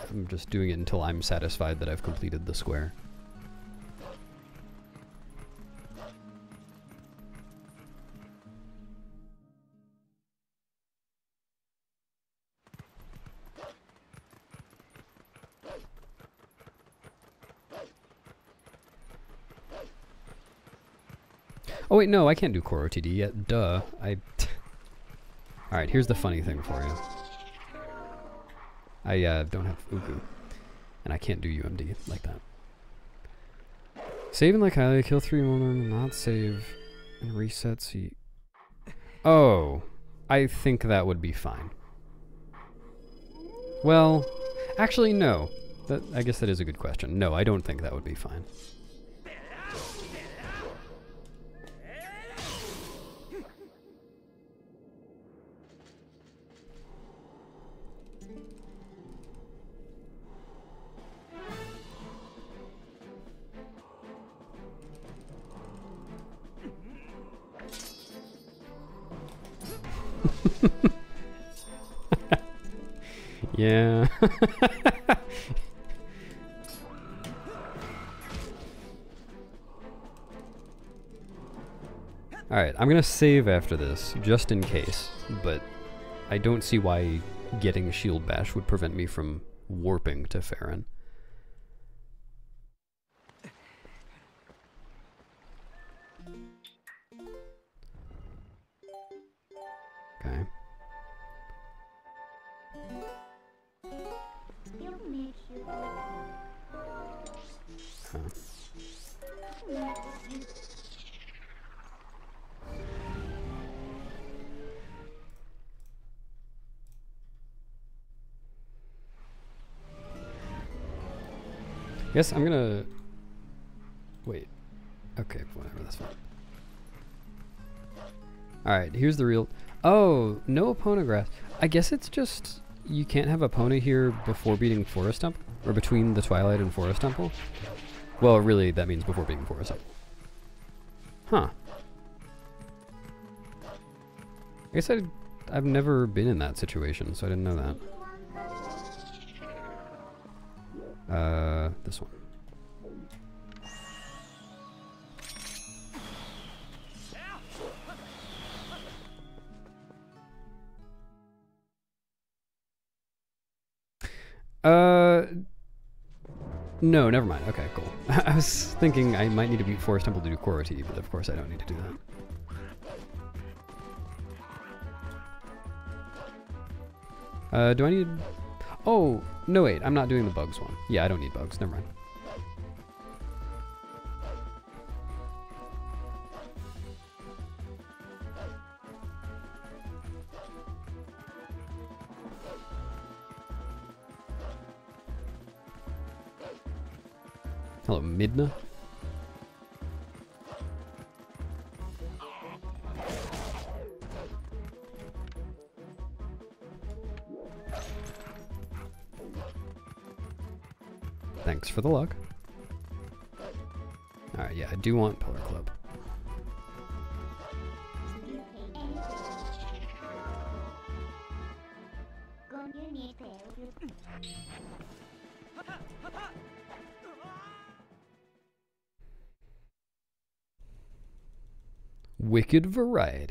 A: I'm just doing it until I'm satisfied that I've completed the square. Wait, no, I can't do Coro TD yet. Duh. I. Alright, here's the funny thing for you. I uh, don't have Ooccoo. And I can't do UMD like that. Saving like highly, kill three women, not save, and reset C. Oh, I think that would be fine. Well, actually, no. That I guess that is a good question. No, I don't think that would be fine. yeah. Alright, I'm gonna save after this, just in case, but I don't see why getting a Shield Bash would prevent me from warping to Faron. Guess I'm gonna wait. Okay, whatever, that's fine. Alright, here's the real Oh, no Epona grass. I guess it's just you can't have Epona here before beating Forest Temple? Or between the Twilight and Forest Temple? Well, really, that means before beating Forest Temple. Huh. I guess I, I've never been in that situation, so I didn't know that. Uh, this one. Uh, no, never mind. Okay, cool. I was thinking I might need to beat Forest Temple to do Coro TD, but of course I don't need to do that. Uh, do I need... Oh, no wait, I'm not doing the bugs one. Yeah, I don't need bugs, never mind. Hello, Midna. For the luck. Alright, yeah, I do want Pillar Clip. Wicked variety.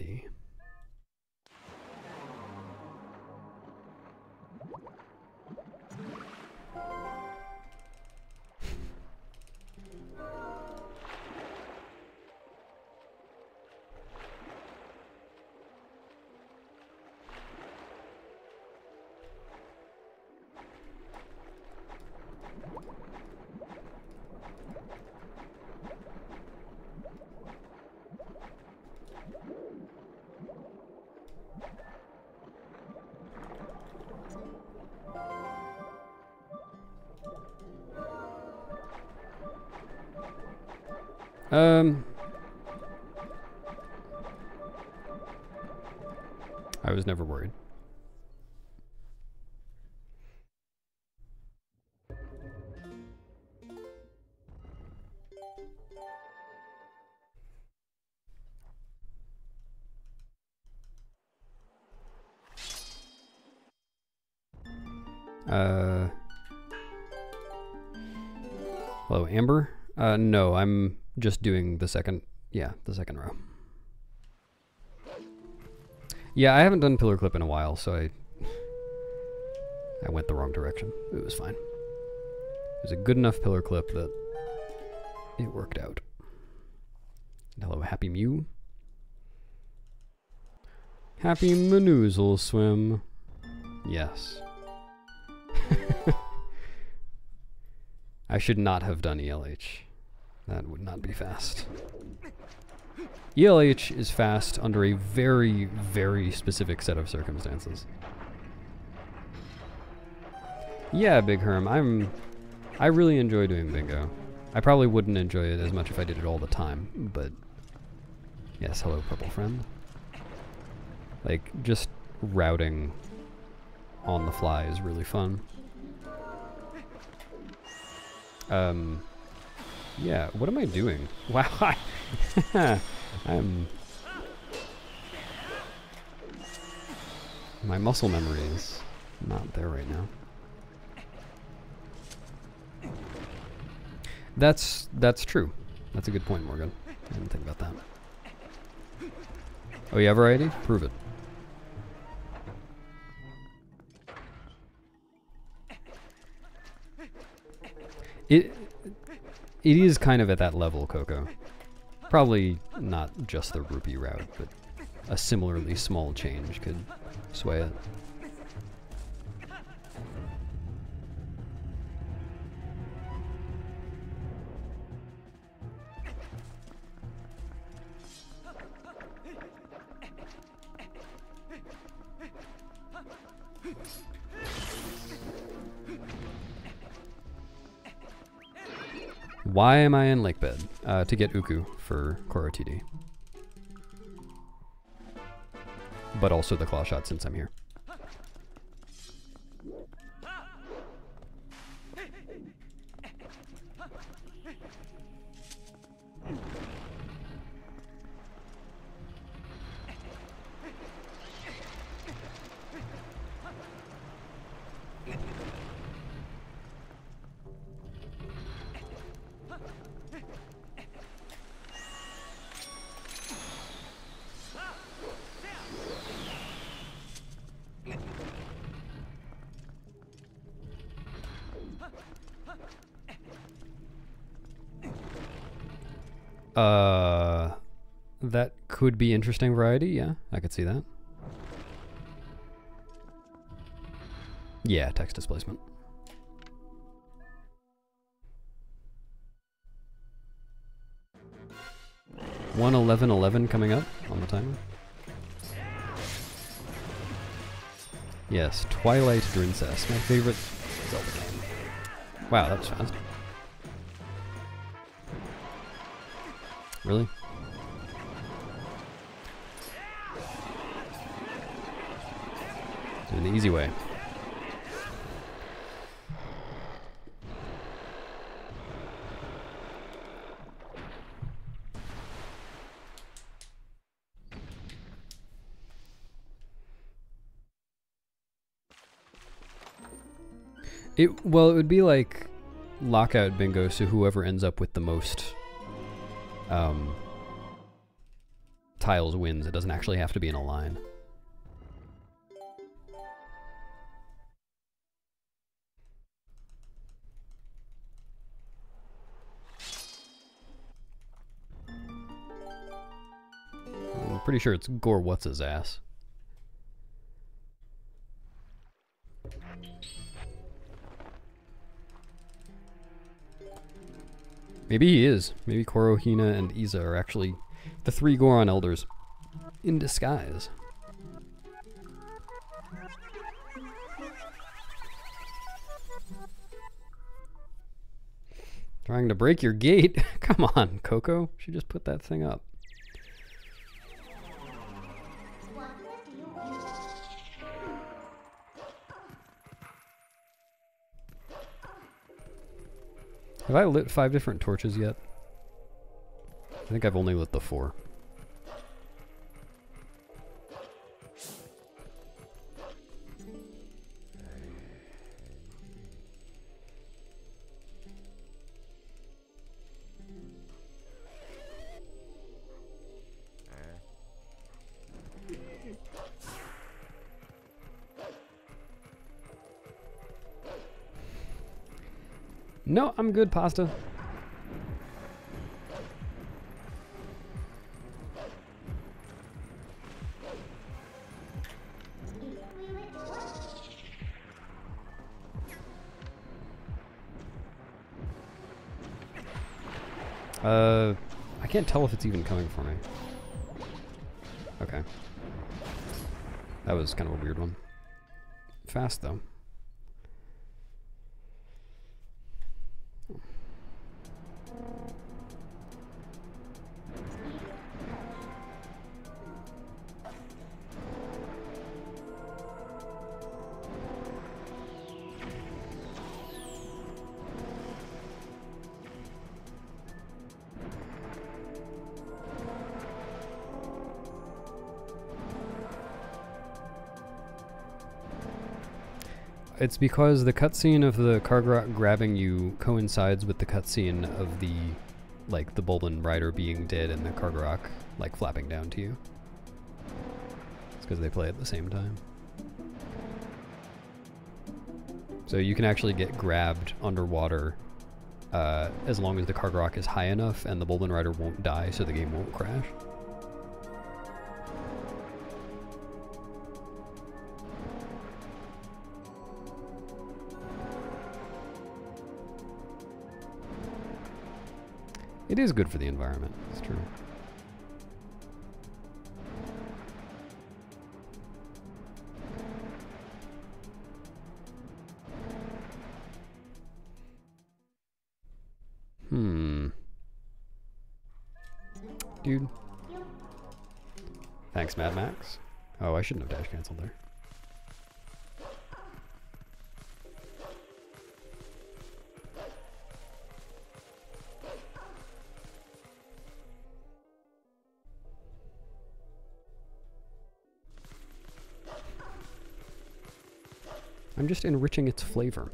A: Um, I was never worried. Uh, hello, Amber. Uh, no, I'm just doing the second, yeah, the second row. Yeah, I haven't done pillar clip in a while, so I I went the wrong direction. It was fine. It was a good enough pillar clip that it worked out. Hello, Happy Mew. Happy Manoozle Swim. Yes. I should not have done ELH. That would not be fast. ELH is fast under a very, very specific set of circumstances. Yeah, Big Herm, I'm... I really enjoy doing bingo. I probably wouldn't enjoy it as much if I did it all the time, but... Yes, hello, purple friend. Like, just routing on the fly is really fun. Um, yeah, what am I doing? Wow, I'm... My muscle memory is not there right now. That's that's true. That's a good point, Morgan. I didn't think about that. Oh, you have variety? Prove it. It it is kind of at that level, Coco. Probably not just the rupee route, but a similarly small change could sway it. Why am I in Lakebed? Uh, to get Ooccoo for Coro TD. But also the claw shot since I'm here. Uh, that could be interesting variety. Yeah, I could see that. Yeah, text displacement. One eleven eleven coming up on the timer. Yes, Twilight Princess, my favorite Zelda game. Wow, that was fast. Really? Doing the easy way. It well, it would be like lockout bingo. So whoever ends up with the most um, tiles wins. It doesn't actually have to be in a line. I'm pretty sure it's Gore What's His Ass. Maybe he is. Maybe Coro, Hena, and Iza are actually the three Goron elders in disguise. Trying to break your gate? Come on, Coco. She just put that thing up. Have I lit five different torches yet? I think I've only lit the four. No, I'm good, pasta. Uh, I can't tell if it's even coming for me. Okay. That was kind of a weird one. Fast, though. It's because the cutscene of the Kargarok grabbing you coincides with the cutscene of the, like, the Bulblin rider being dead and the Kargarok, like, flapping down to you. It's because they play at the same time. So you can actually get grabbed underwater uh, as long as the Kargarok is high enough and the Bulblin rider won't die so the game won't crash. Is good for the environment, it's true. Hmm. Dude. Thanks, Mad Max. Oh, I shouldn't have dash canceled there. Just enriching its flavor.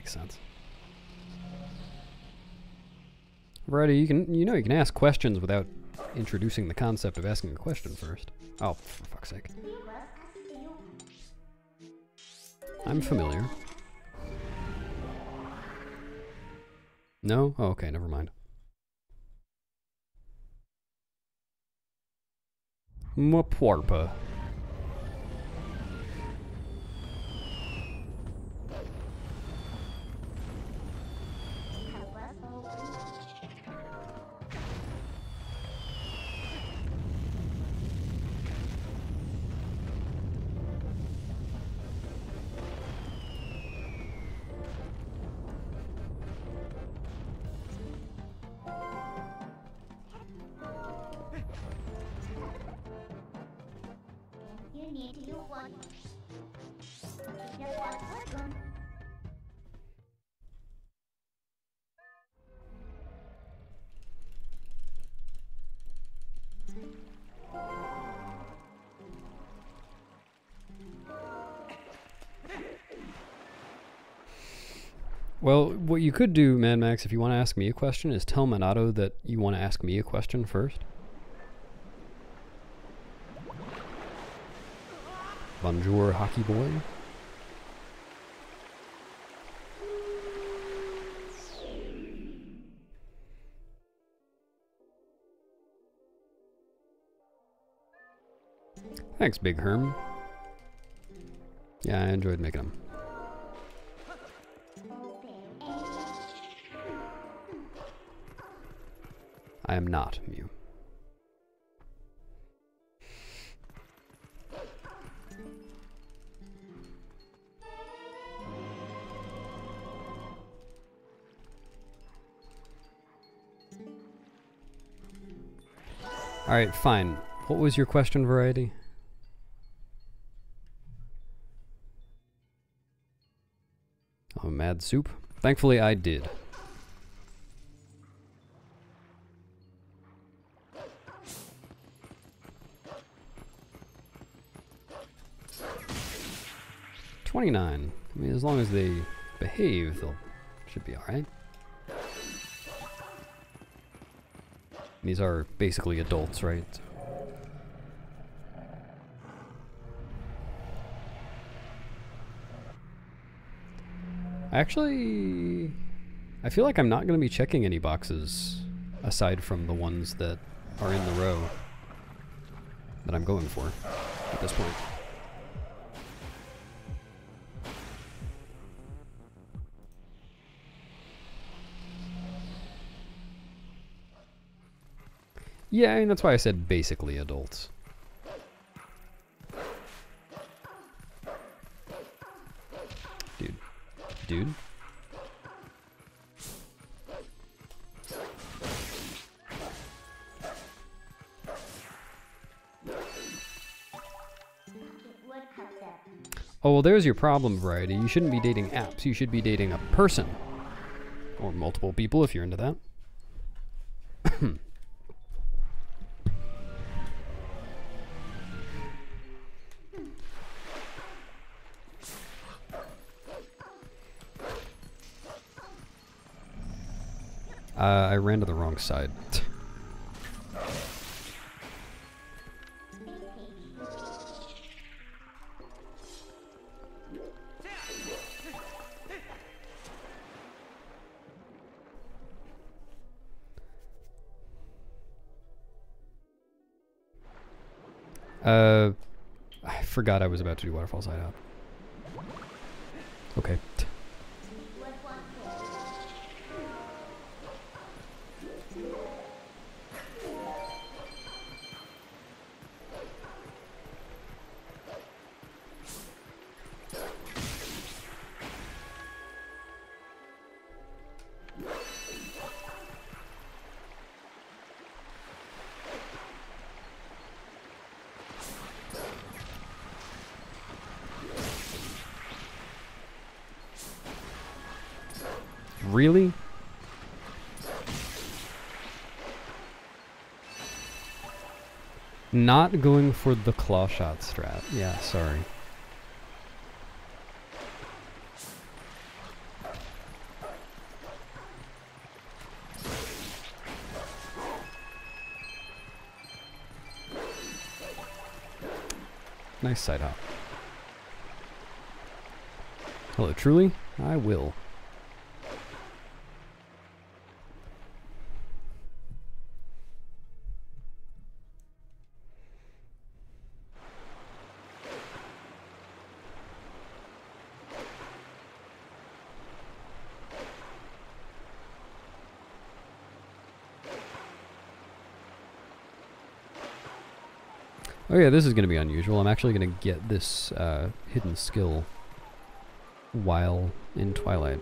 A: Makes sense. Variety, you can you know you can ask questions without introducing the concept of asking a question first. Oh, for fuck's sake. I'm familiar. No? Oh, okay, never mind. Mwaparpa. What you could do, Mad Max, if you want to ask me a question, is tell Minato that you want to ask me a question first. Bonjour, hockey boy. Thanks, Big Herm. Yeah, I enjoyed making them. I am not Mew. Alright, fine. What was your question, Variety? Oh, mad soup? Thankfully, I did. Twenty-nine. I mean, as long as they behave, they'll should be all right. These are basically adults, right? I actually, I feel like I'm not going to be checking any boxes aside from the ones that are in the row that I'm going for at this point. Yeah, I mean, that's why I said basically adults. Dude. Dude? Oh, well, there's your problem, Variety. You shouldn't be dating apps. You should be dating a person. Or multiple people if you're into that. Uh, I ran to the wrong side. Uh, I forgot I was about to do waterfall side out. Okay. Really? Not going for the claw shot strat. Yeah, sorry. Nice side hop. Hello, truly? I will. Oh yeah, this is going to be unusual. I'm actually going to get this uh, hidden skill while in Twilight.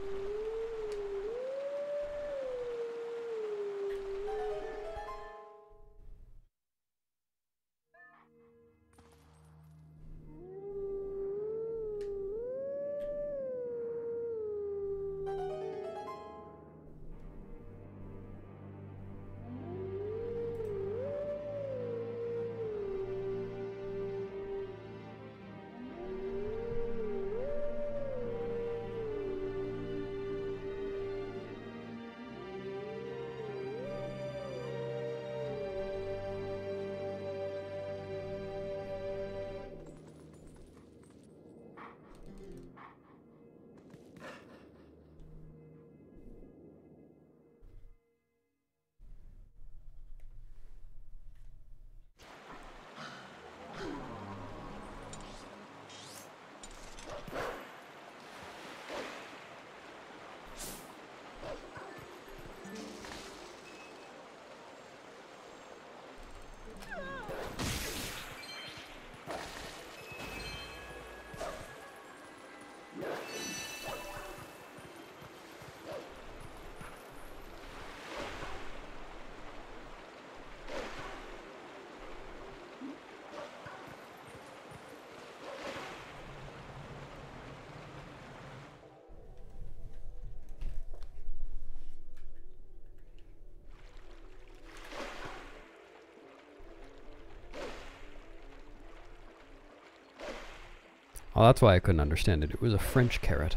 A: Oh, that's why I couldn't understand it. It was a French carrot.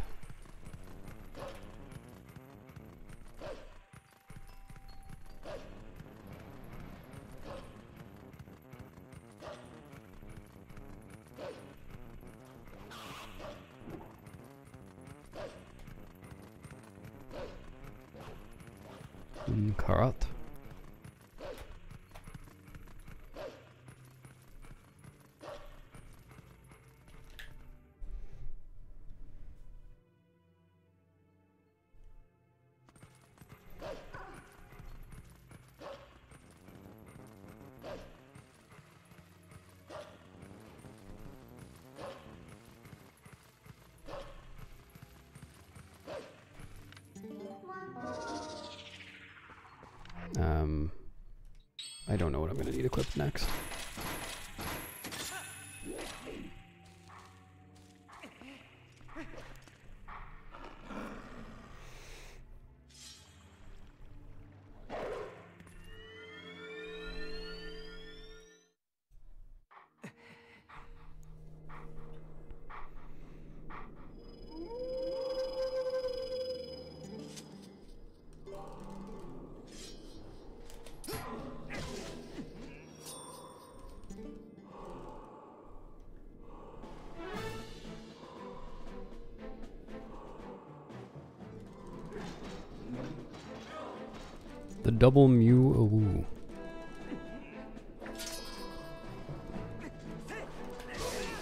A: The double Mew Awoo.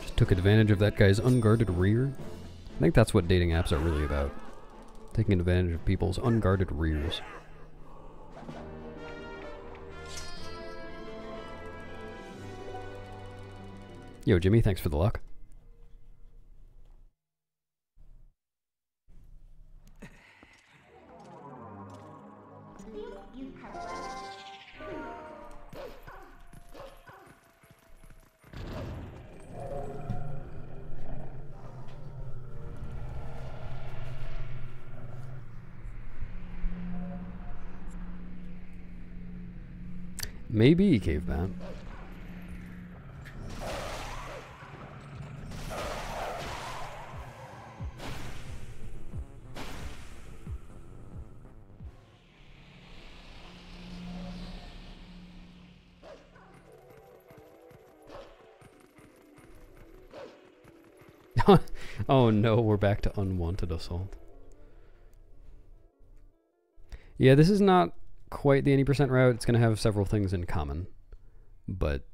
A: Just took advantage of that guy's unguarded rear. I think that's what dating apps are really about. Taking advantage of people's unguarded rears. Yo, Jimmy, thanks for the luck. Oh no, we're back to unwanted assault. Yeah, this is not quite the any percent route. It's going to have several things in common, but,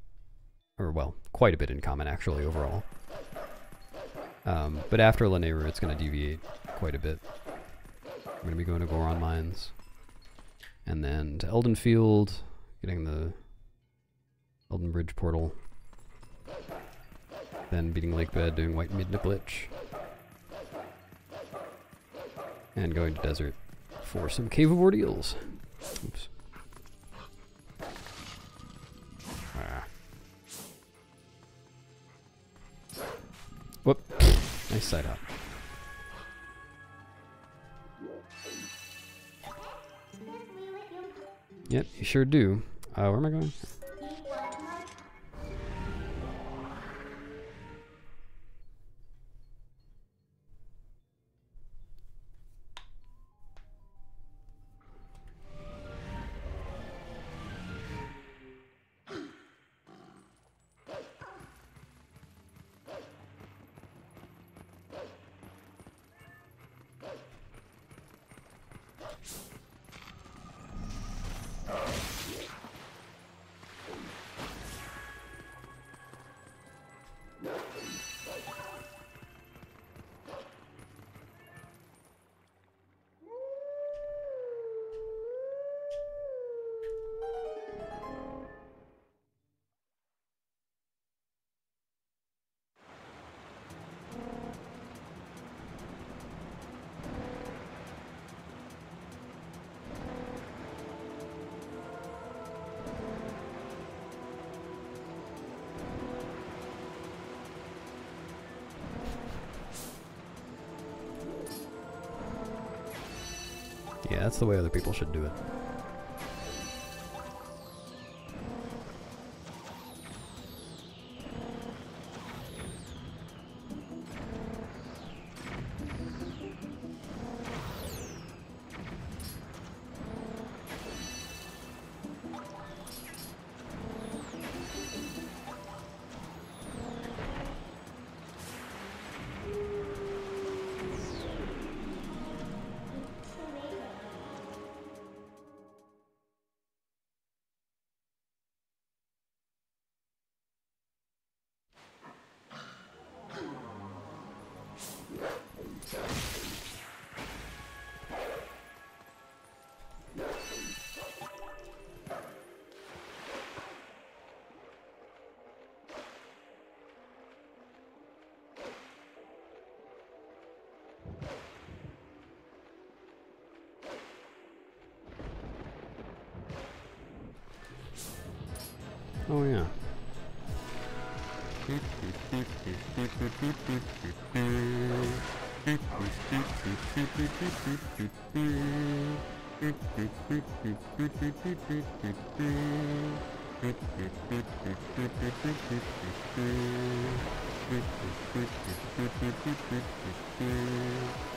A: or well, quite a bit in common actually overall. Um, but after Lanayru, it's going to deviate quite a bit. I'm going to be going to Goron Mines, and then to Eldin Field, getting the Eldin Bridge portal. Then beating Lakebed, doing White Midna Glitch. And going to Desert for some Cave of Ordeals. Oops. Ah. Whoop. Nice side up. Yep, you sure do. Uh, where am I going? That's the way other people should do it. Oh yeah.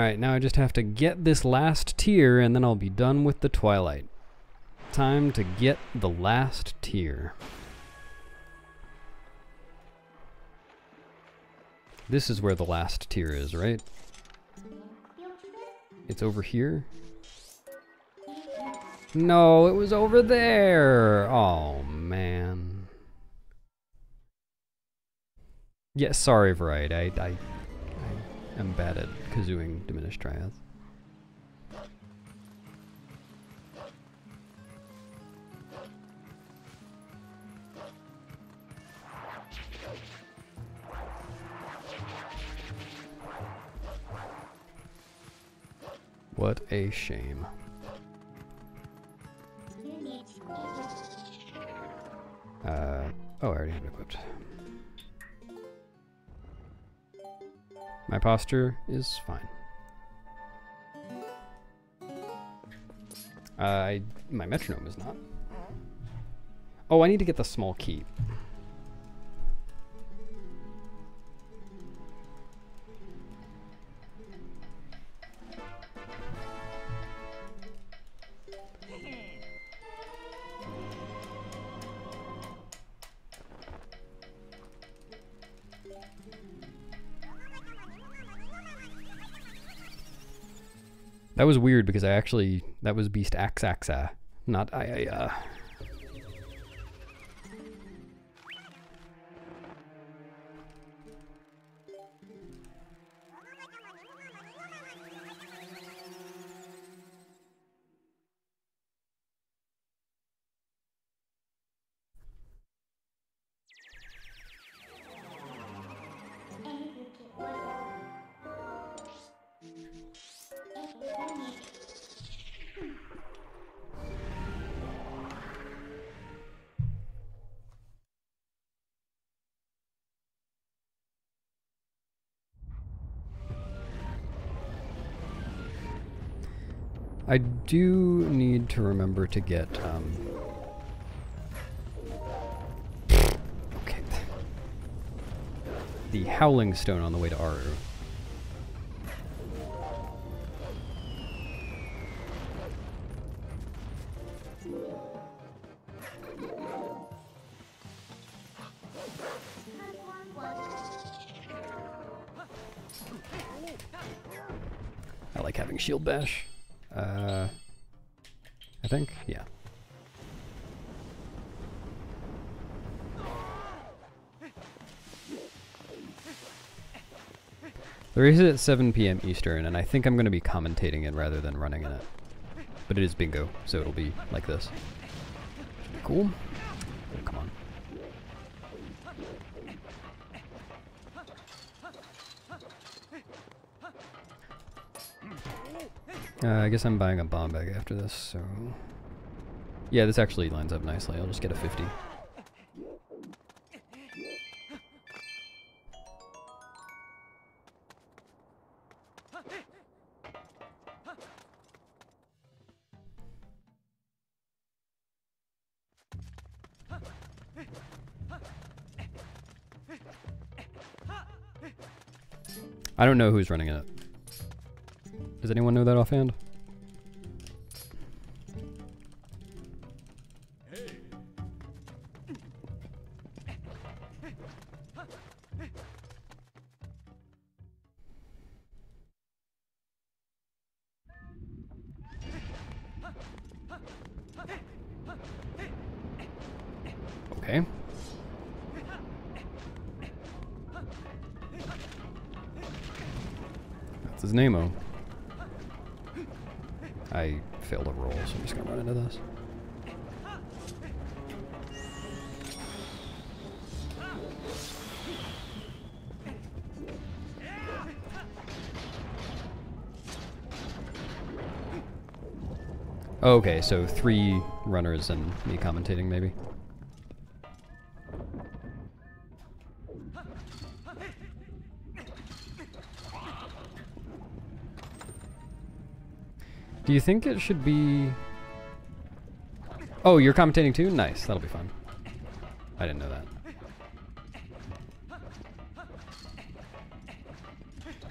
A: Alright, now I just have to get this last tier and then I'll be done with the Twilight. Time to get the last tier. This is where the last tier is, right? It's over here? No, it was over there! Oh, man. Yeah, sorry, Variety. I, I, I am bad at kazooing diminished triads. What a shame. Uh, Oh, I already have it equipped. My posture is fine. Uh, I my metronome is not. Oh, I need to get the small key. That was weird because I actually that was Beast Axaxa, not I I uh do need to remember to get um Okay. The Howling Stone on the way to Aru. I like having shield bash. The race is at 7 p.m. Eastern, and I think I'm going to be commentating it rather than running in it. But it is bingo, so it'll be like this. Cool. Oh, come on. Uh, I guess I'm buying a bomb bag after this, so... Yeah, this actually lines up nicely. I'll just get a 50. I don't know who's running it. Does anyone know that offhand? Oh, okay, so three runners and me commentating, maybe. Do you think it should be... Oh, you're commentating too? Nice, that'll be fun. I didn't know that.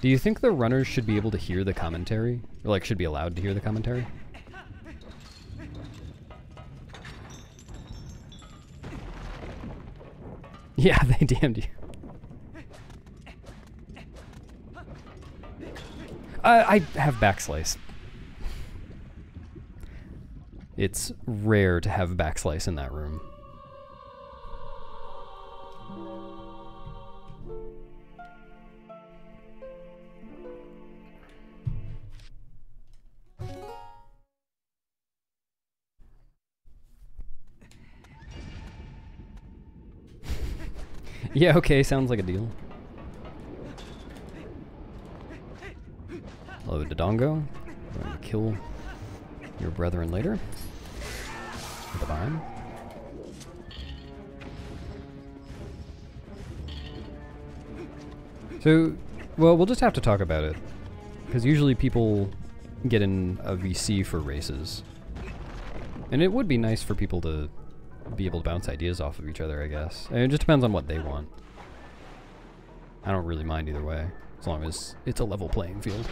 A: Do you think the runners should be able to hear the commentary? Or like should be allowed to hear the commentary? Yeah, they damned you. I have backslice. It's rare to have backslice in that room. yeah, okay, sounds like a deal. Hello, Dodongo. kill your brethren later. With a bomb. So, well, we'll just have to talk about it. Because usually people get in a VC for races. And it would be nice for people to be able to bounce ideas off of each other, I guess. It just depends on what they want. I don't really mind either way, as long as it's a level playing field.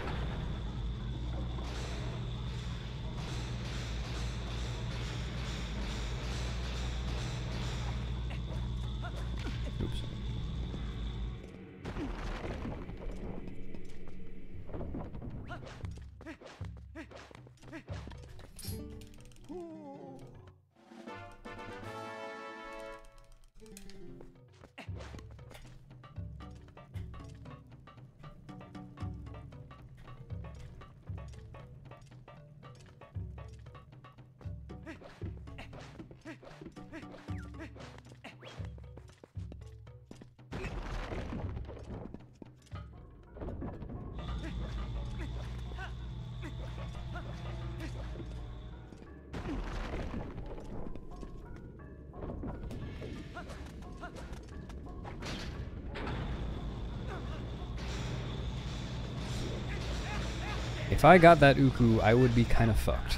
A: I got that Ooccoo, I would be kind of fucked.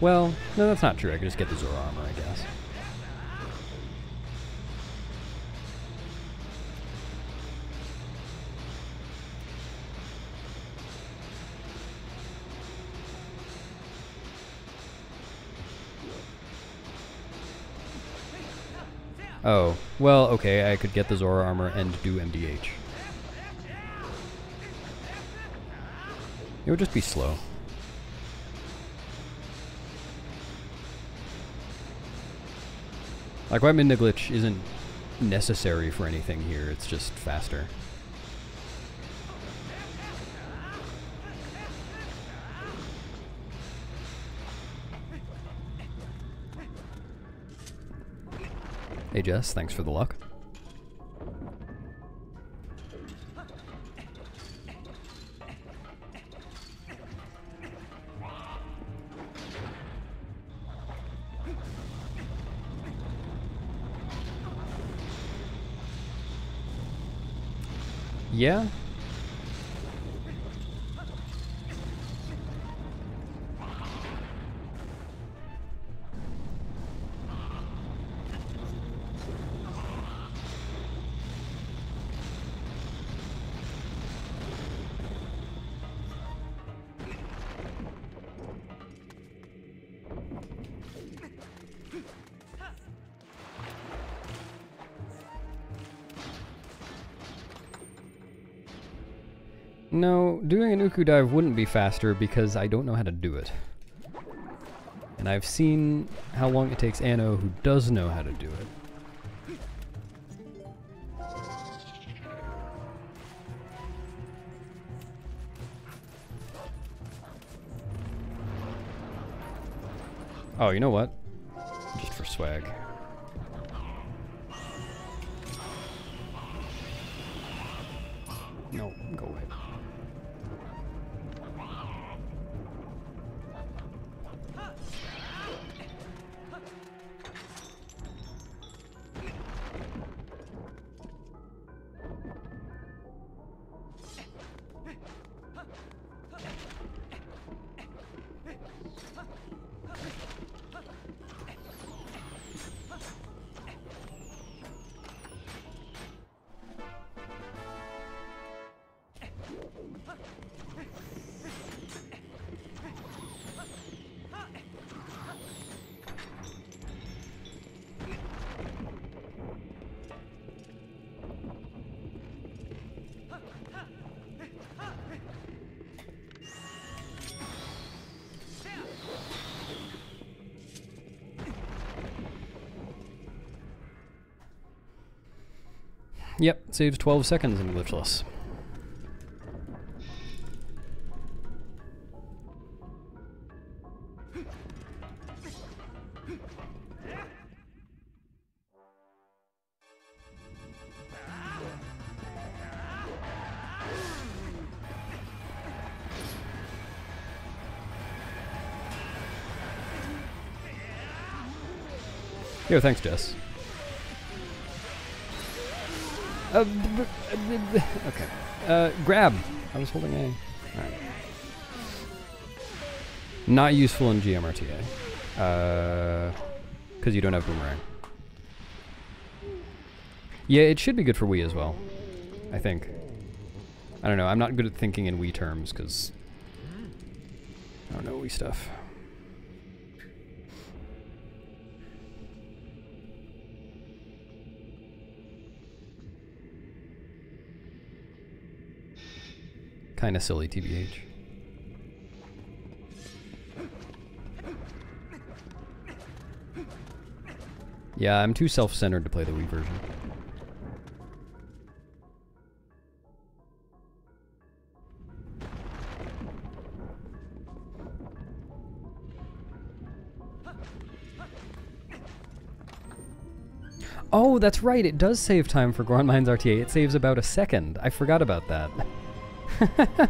A: Well, no, that's not true. I could just get the Zora armor, I guess. Oh, well, okay, I could get the Zora armor and do MDH. It would just be slow. Like, why Midna glitch isn't necessary for anything here, it's just faster. Hey Jess, thanks for the luck. Yeah. Doing an Ooccoo dive wouldn't be faster because I don't know how to do it. And I've seen how long it takes Anno who does know how to do it. Oh, you know what? Just for swag. Saves 12 seconds in glitchless. Yo, thanks, Jess. Uh, okay. Uh, grab. I was holding A. Alright. Not useful in GMRTA. Uh, because you don't have boomerang. Yeah, it should be good for Wii as well. I think. I don't know. I'm not good at thinking in Wii terms because I don't know Wii stuff. Kind of silly, TBH. Yeah, I'm too self-centered to play the Wii version. Oh, that's right. It does save time for Goron Mines RTA. It saves about a second. I forgot about that.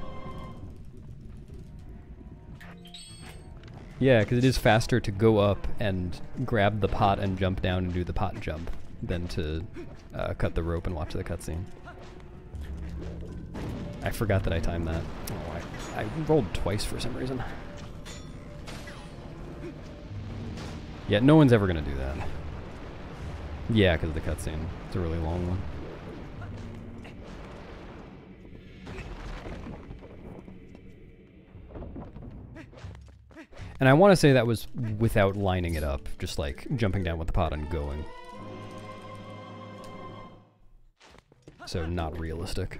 A: yeah, because it is faster to go up and grab the pot and jump down and do the pot jump than to uh, cut the rope and watch the cutscene. I forgot that I timed that. Oh, I, I rolled twice for some reason. Yeah, no one's ever gonna do that. Yeah, because of the cutscene. It's a really long one. And I want to say that was without lining it up, just like jumping down with the pot and going. So not realistic.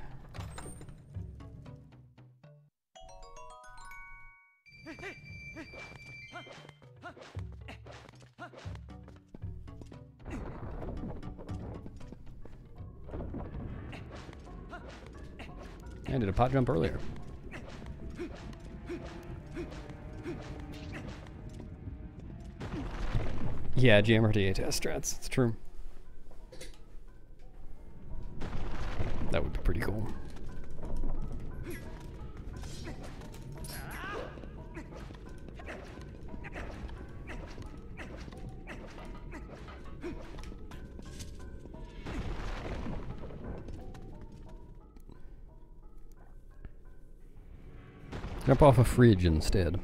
A: I did a pot jump earlier. Yeah, GMRTA test strats. It's true. That would be pretty cool. Jump off a fridge instead.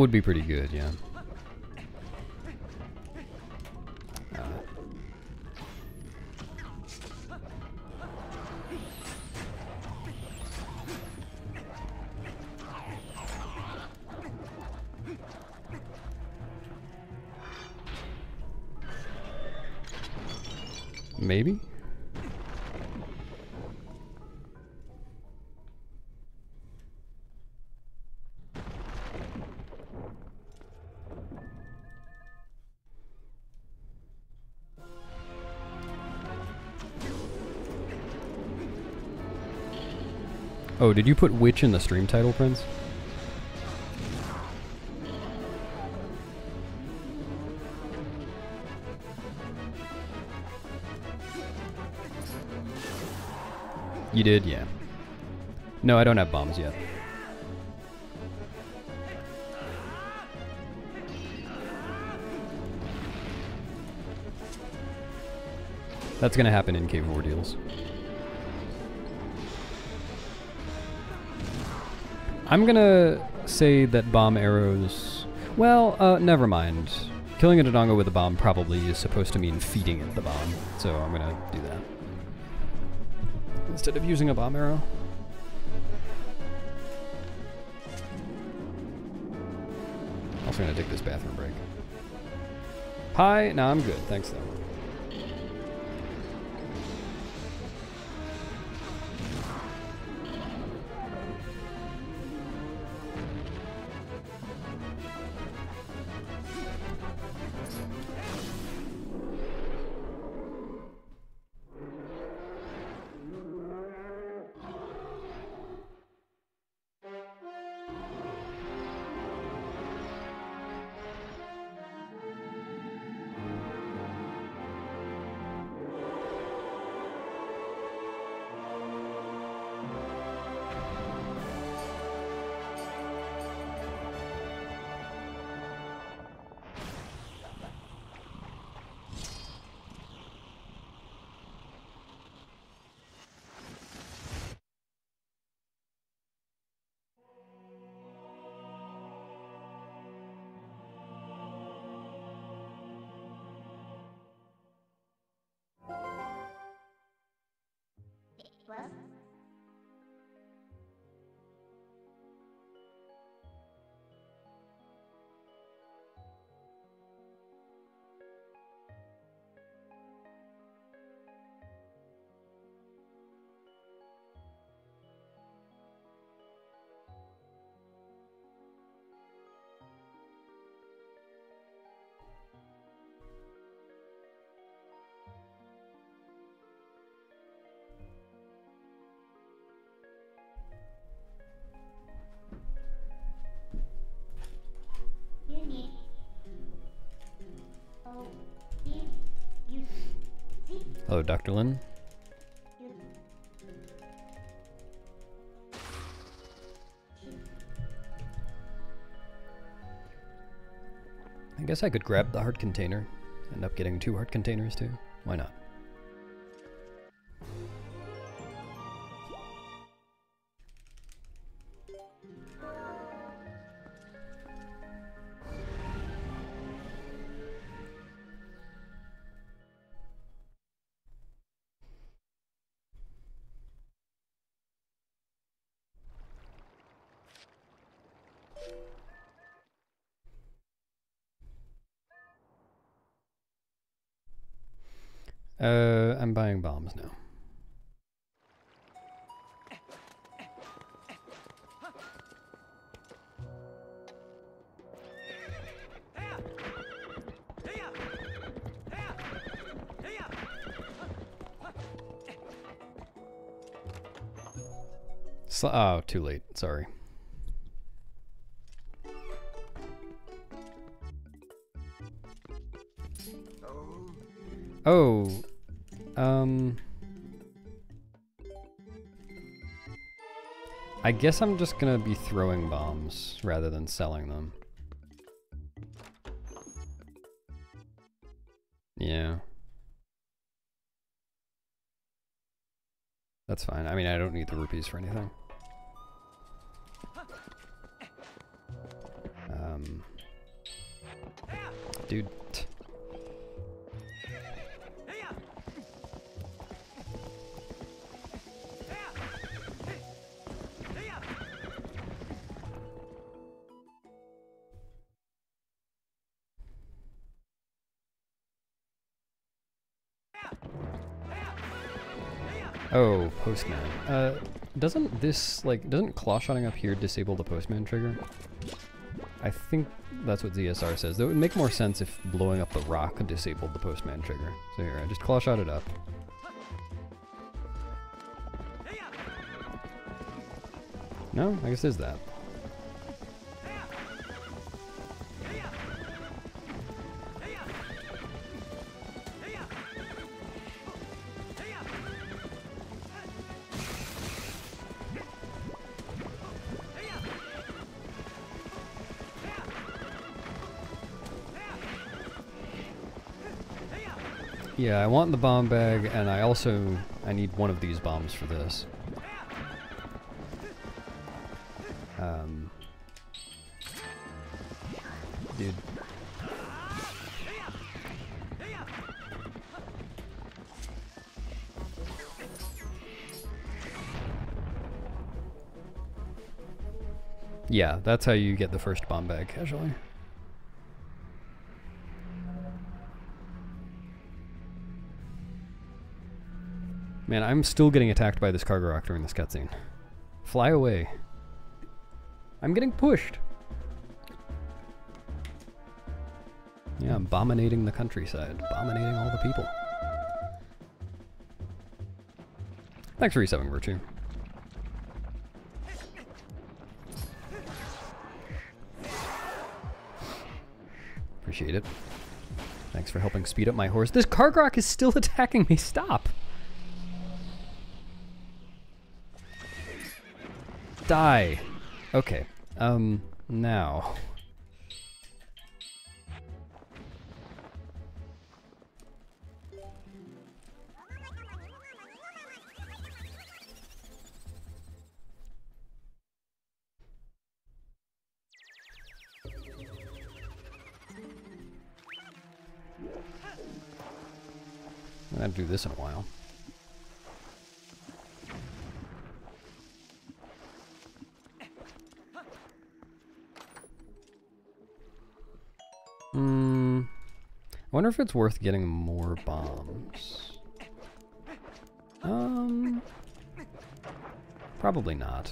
A: Would be pretty good, yeah. Oh, did you put witch in the stream title, Prince? You did, yeah. No, I don't have bombs yet. That's gonna happen in Cave Ordeals. I'm gonna say that bomb arrows. Well, uh, never mind. Killing a Dodongo with a bomb probably is supposed to mean feeding it the bomb, so I'm gonna do that. Instead of using a bomb arrow. Also gonna take this bathroom break. Hi, no, I'm good. Thanks though. plus Hello, Dr. Lin. I guess I could grab the heart container. End up getting two heart containers too. Why not? Guess I'm just gonna be throwing bombs rather than selling them. Yeah. That's fine. I mean, I don't need the rupees for anything. Um, dude. Postman. Uh, doesn't this, like, doesn't claw shotting up here disable the postman trigger? I think that's what ZSR says. Though it would make more sense if blowing up the rock disabled the postman trigger. So here, I just claw shot it up. No, I guess is that. Yeah, I want the bomb bag, and I also I need one of these bombs for this. Um, dude. Yeah, that's how you get the first bomb bag casually. Man, I'm still getting attacked by this Kargarok during this cutscene. Fly away. I'm getting pushed. Yeah, I'm abominating the countryside. Abominating all the people. Thanks for resetting, Virtue. Appreciate it. Thanks for helping speed up my horse. This Kargarok is still attacking me. Stop. Die. Okay. Um, now. I haven't do this in a while. If it's worth getting more bombs. Um. Probably not.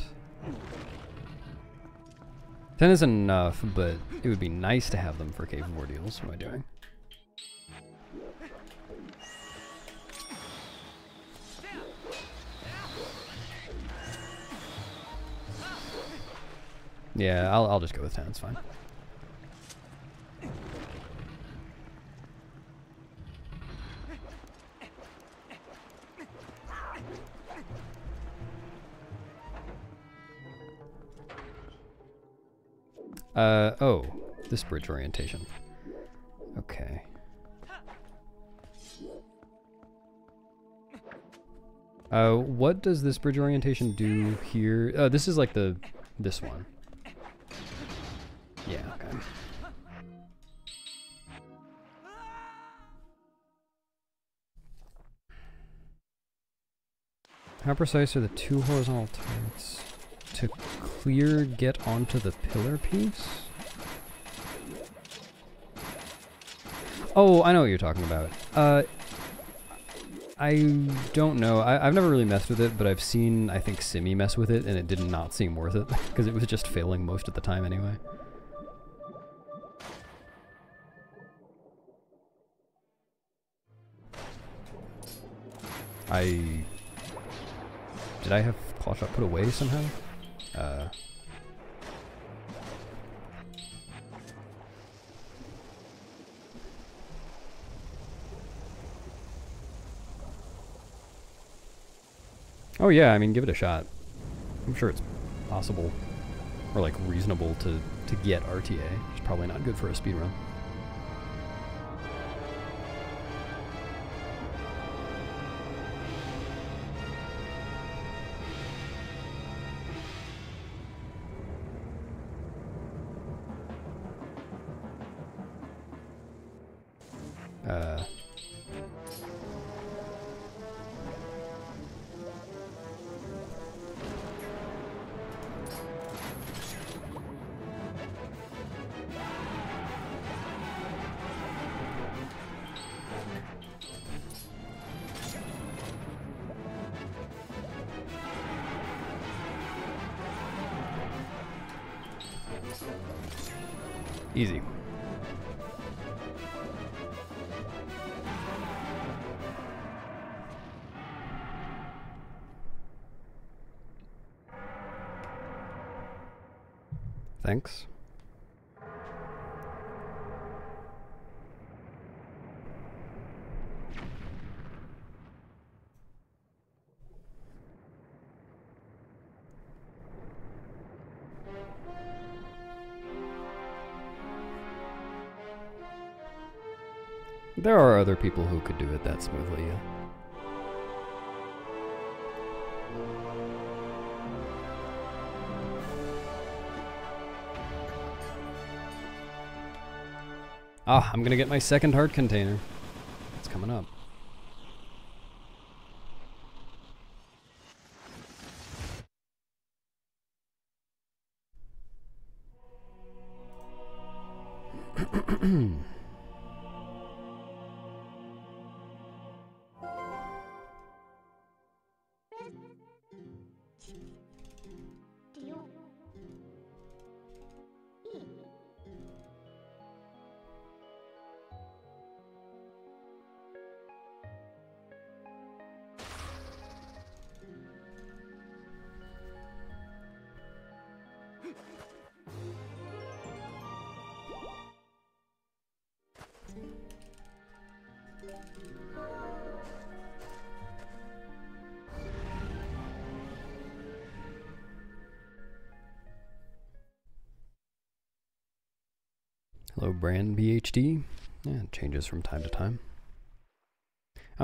A: 10 is enough, but it would be nice to have them for Cave of Ordeals. What am I doing? Yeah, I'll, I'll just go with 10, it's fine. This bridge orientation. Okay. Uh, what does this bridge orientation do here? Oh, this is like the, this one. Yeah, okay. How precise are the two horizontal targets to clear get onto the pillar piece? Oh, I know what you're talking about. Uh, I don't know. I, have never really messed with it, but I've seen, I think, Simi mess with it, and it did not seem worth it, because it was just failing most of the time anyway. I... Did I have Clawshot put away somehow? Uh... Oh yeah, I mean, give it a shot. I'm sure it's possible, or like reasonable to, to get RTA. It's probably not good for a speedrun. Uh... Thanks. There are other people who could do it that smoothly, yeah. Ah, I'm gonna get my second heart container. It's coming up.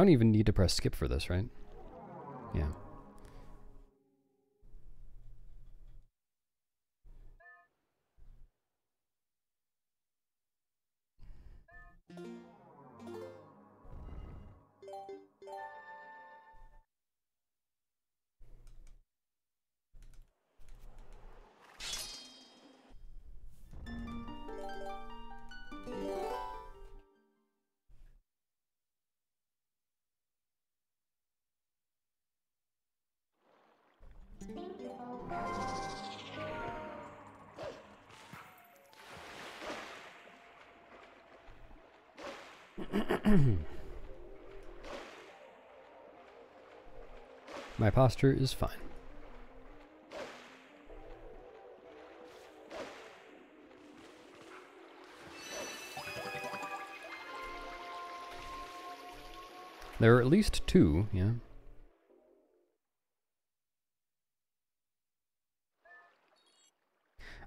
A: Don't even need to press skip for this, right? Posture is fine. There are at least two, yeah.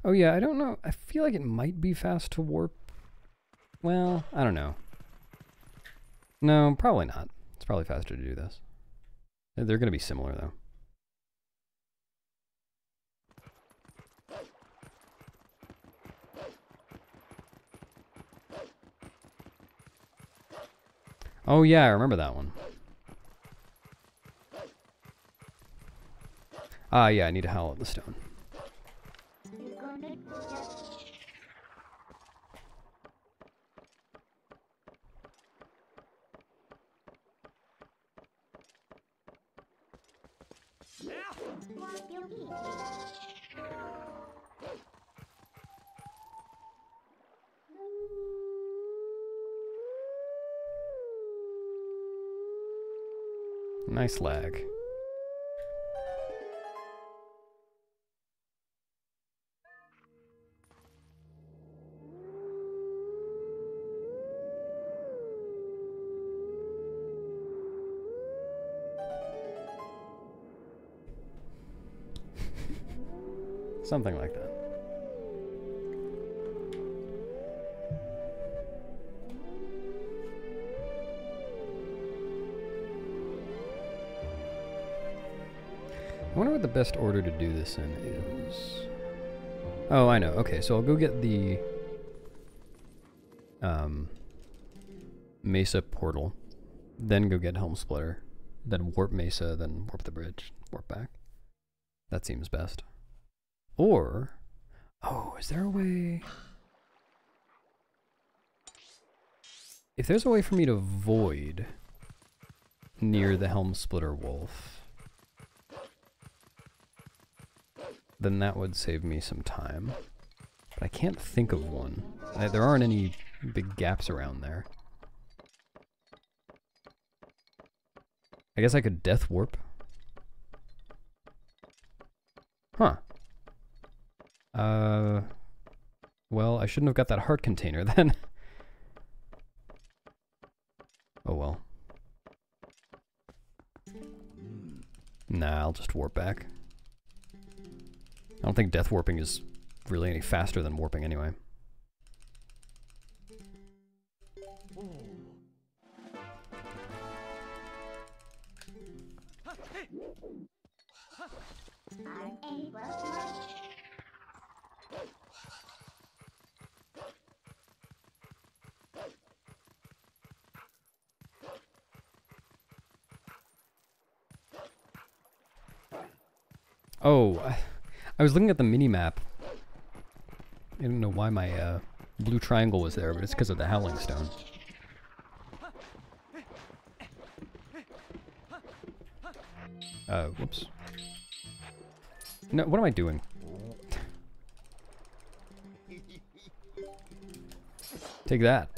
A: Oh yeah, I don't know. I feel like it might be fast to warp. Well, I don't know. No, probably not. It's probably faster to do this. They're going to be similar though. Oh yeah, I remember that one. Ah, yeah, I need to howl at the stone.
B: You gonna just what you need?
A: Nice lag. Something like that. I wonder what the best order to do this in is. Oh, I know. Okay, so I'll go get the um, Mesa portal, then go get Helm Splitter, then warp Mesa, then warp the bridge, warp back. That seems best. Or, oh, is there a way? If there's a way for me to void near the Helm Splitter Wolf, then that would save me some time. But I can't think of one. There aren't any big gaps around there. I guess I could death warp. Huh. Uh, well, I shouldn't have got that heart container then. oh well. Nah, I'll just warp back. I don't think death warping is really any faster than warping anyway. Oh, I, was looking at the mini map. I don't know why my uh, blue triangle was there, but it's because of the Howling Stone. Uh, whoops. No, what am I doing? Take that.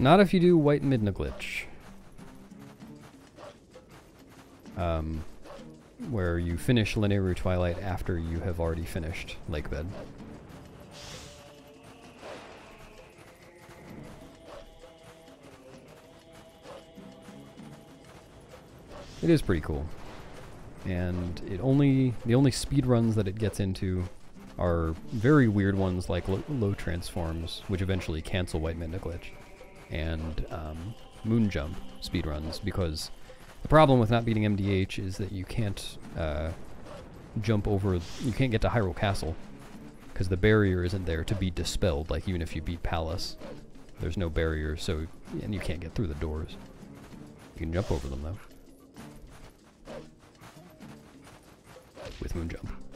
A: Not if you do White Midna glitch. Um, where you finish Lanayru Twilight after you have already finished Lakebed. It is pretty cool. And it only the only speed runs that it gets into are very weird ones like lo- low transforms, which eventually cancel White Midna glitch, and um, moon jump speedruns because the problem with not beating MDH is that you can't uh, jump over, you can't get to Hyrule Castle because the barrier isn't there to be dispelled. Like even if you beat Palace, there's no barrier, so and you can't get through the doors. You can jump over them though with moon jump.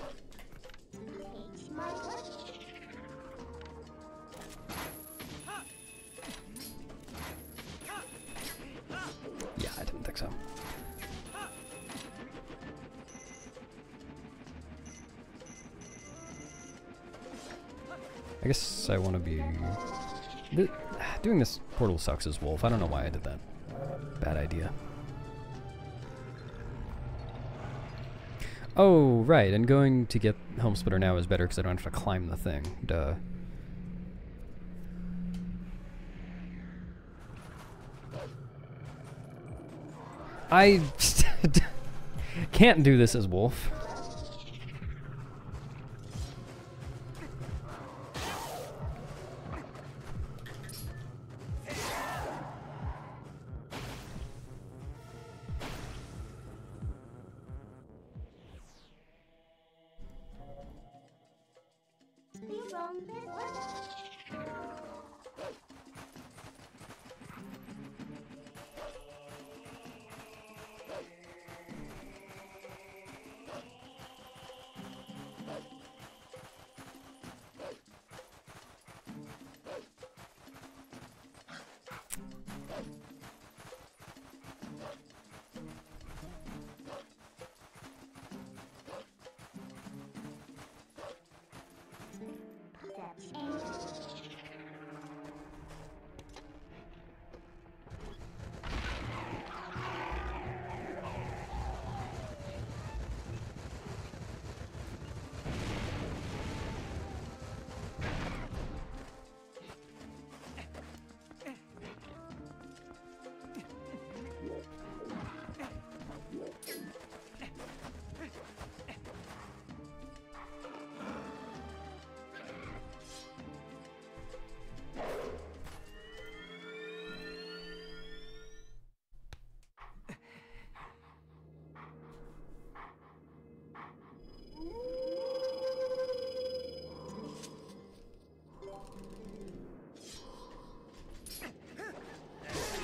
A: Guess I want to be... Doing this portal sucks as Wolf. I don't know why I did that. Bad idea. Oh, right, and going to get Helm Splitter now is better because I don't have to climb the thing. Duh. I can't do this as Wolf.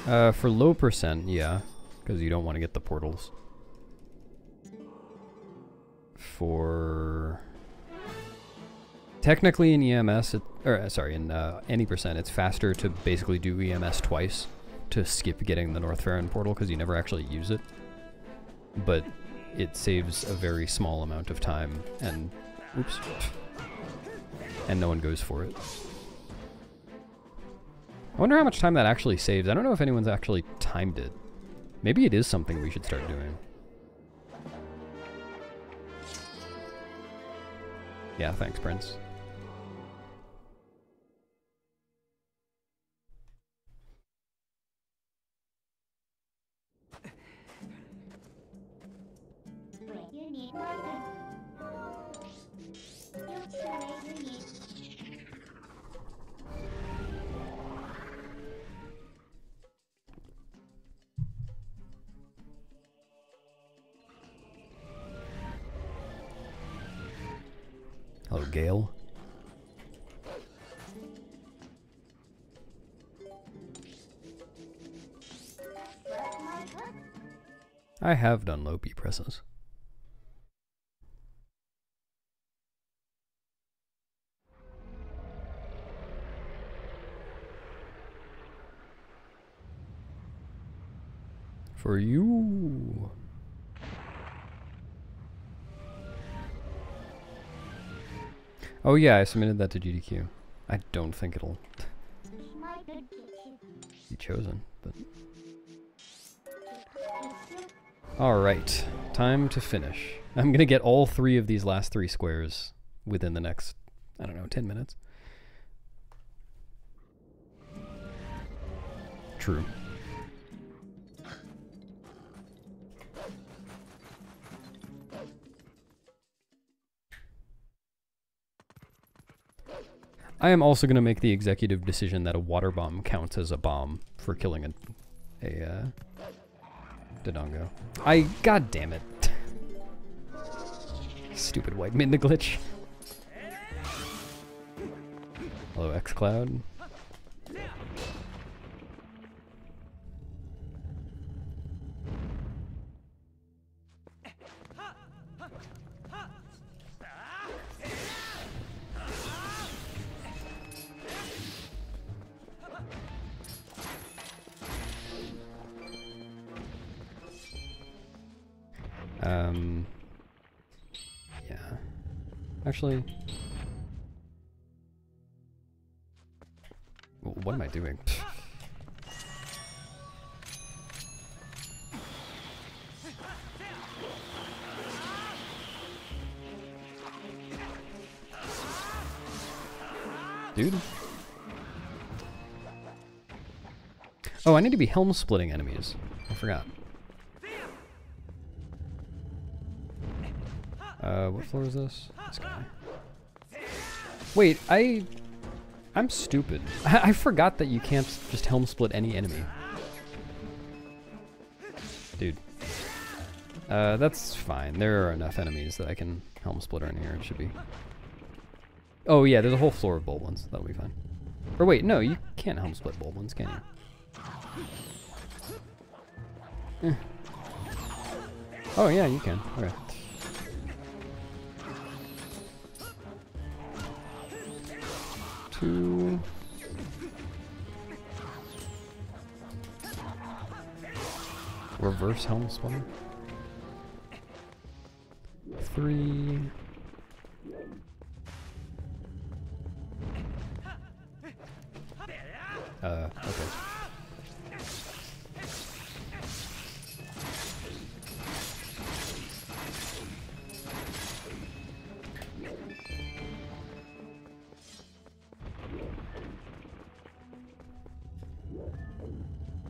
A: Uh, for low percent, yeah, because you don't want to get the portals. For technically in EMS, it, or uh, sorry, in uh, any percent, it's faster to basically do EMS twice to skip getting the North Faron portal because you never actually use it. But it saves a very small amount of time, and oops, and no one goes for it. I wonder how much time that actually saves. I don't know if anyone's actually timed it. Maybe it is something we should start doing. Yeah, thanks, Prince. For you. Oh yeah, I submitted that to GDQ. I don't think it'll be chosen, but All right, time to finish. I'm gonna get all three of these last three squares within the next, I don't know, 10 minutes. True. I am also going to make the executive decision that a water bomb counts as a bomb for killing a, a uh, Dodongo. I, god damn it. Stupid white midna glitch. Hello, xCloud. Dude. Oh, I need to be helm splitting enemies. I forgot. Uh, what floor is this? This. Wait, I... I'm stupid. I, I forgot that you can't just helm split any enemy. Dude. Uh, that's fine. There are enough enemies that I can helm splitter in here. It should be. Oh yeah, there's a whole floor of Bulblins. That'll be fine. Or wait, no, you can't helm split Bulblins, can you? Eh. Oh yeah, you can. Okay. Two. Reverse helm splitter. Three.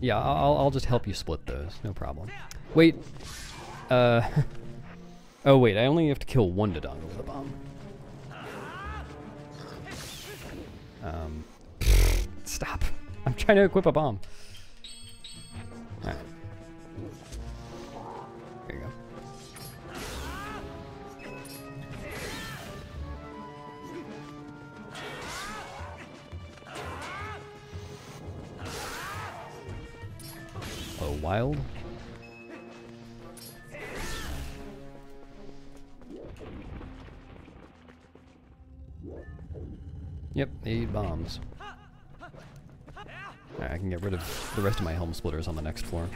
A: Yeah, I'll, I'll just help you split those, no problem. Wait, uh, oh wait, I only have to kill one Dodongo with a bomb. Um, stop. I'm trying to equip a bomb. Wild? Yep, eight bombs. Alright, I can get rid of the rest of my helm splitters on the next floor.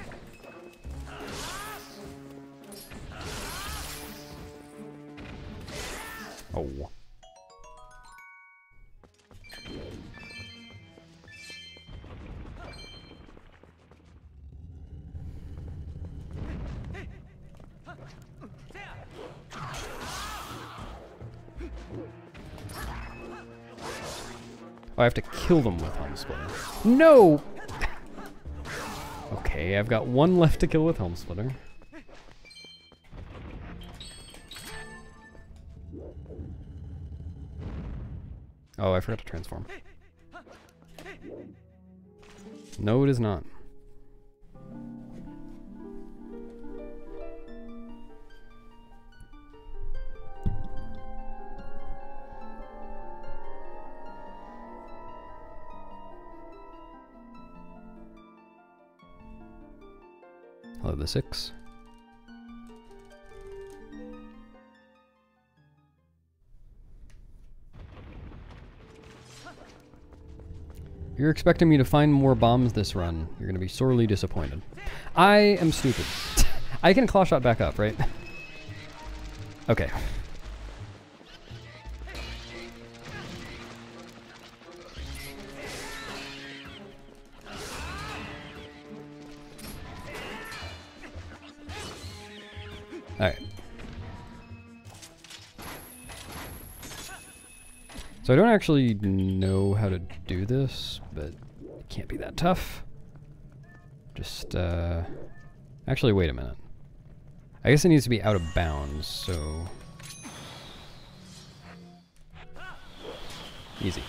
A: Kill them with Helm Splitter. No! okay, I've got one left to kill with Helm Splitter. Oh, I forgot to transform. No, it is not. The six. You're expecting me to find more bombs this run. You're going to be sorely disappointed. I am stupid. I can claw shot back up, right? okay. I don't actually know how to do this, but it can't be that tough. Just, uh... Actually, wait a minute. I guess it needs to be out of bounds, so... Easy.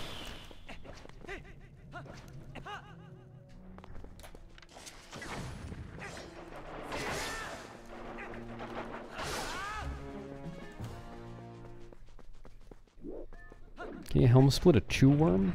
A: Helm split a Chu Worm?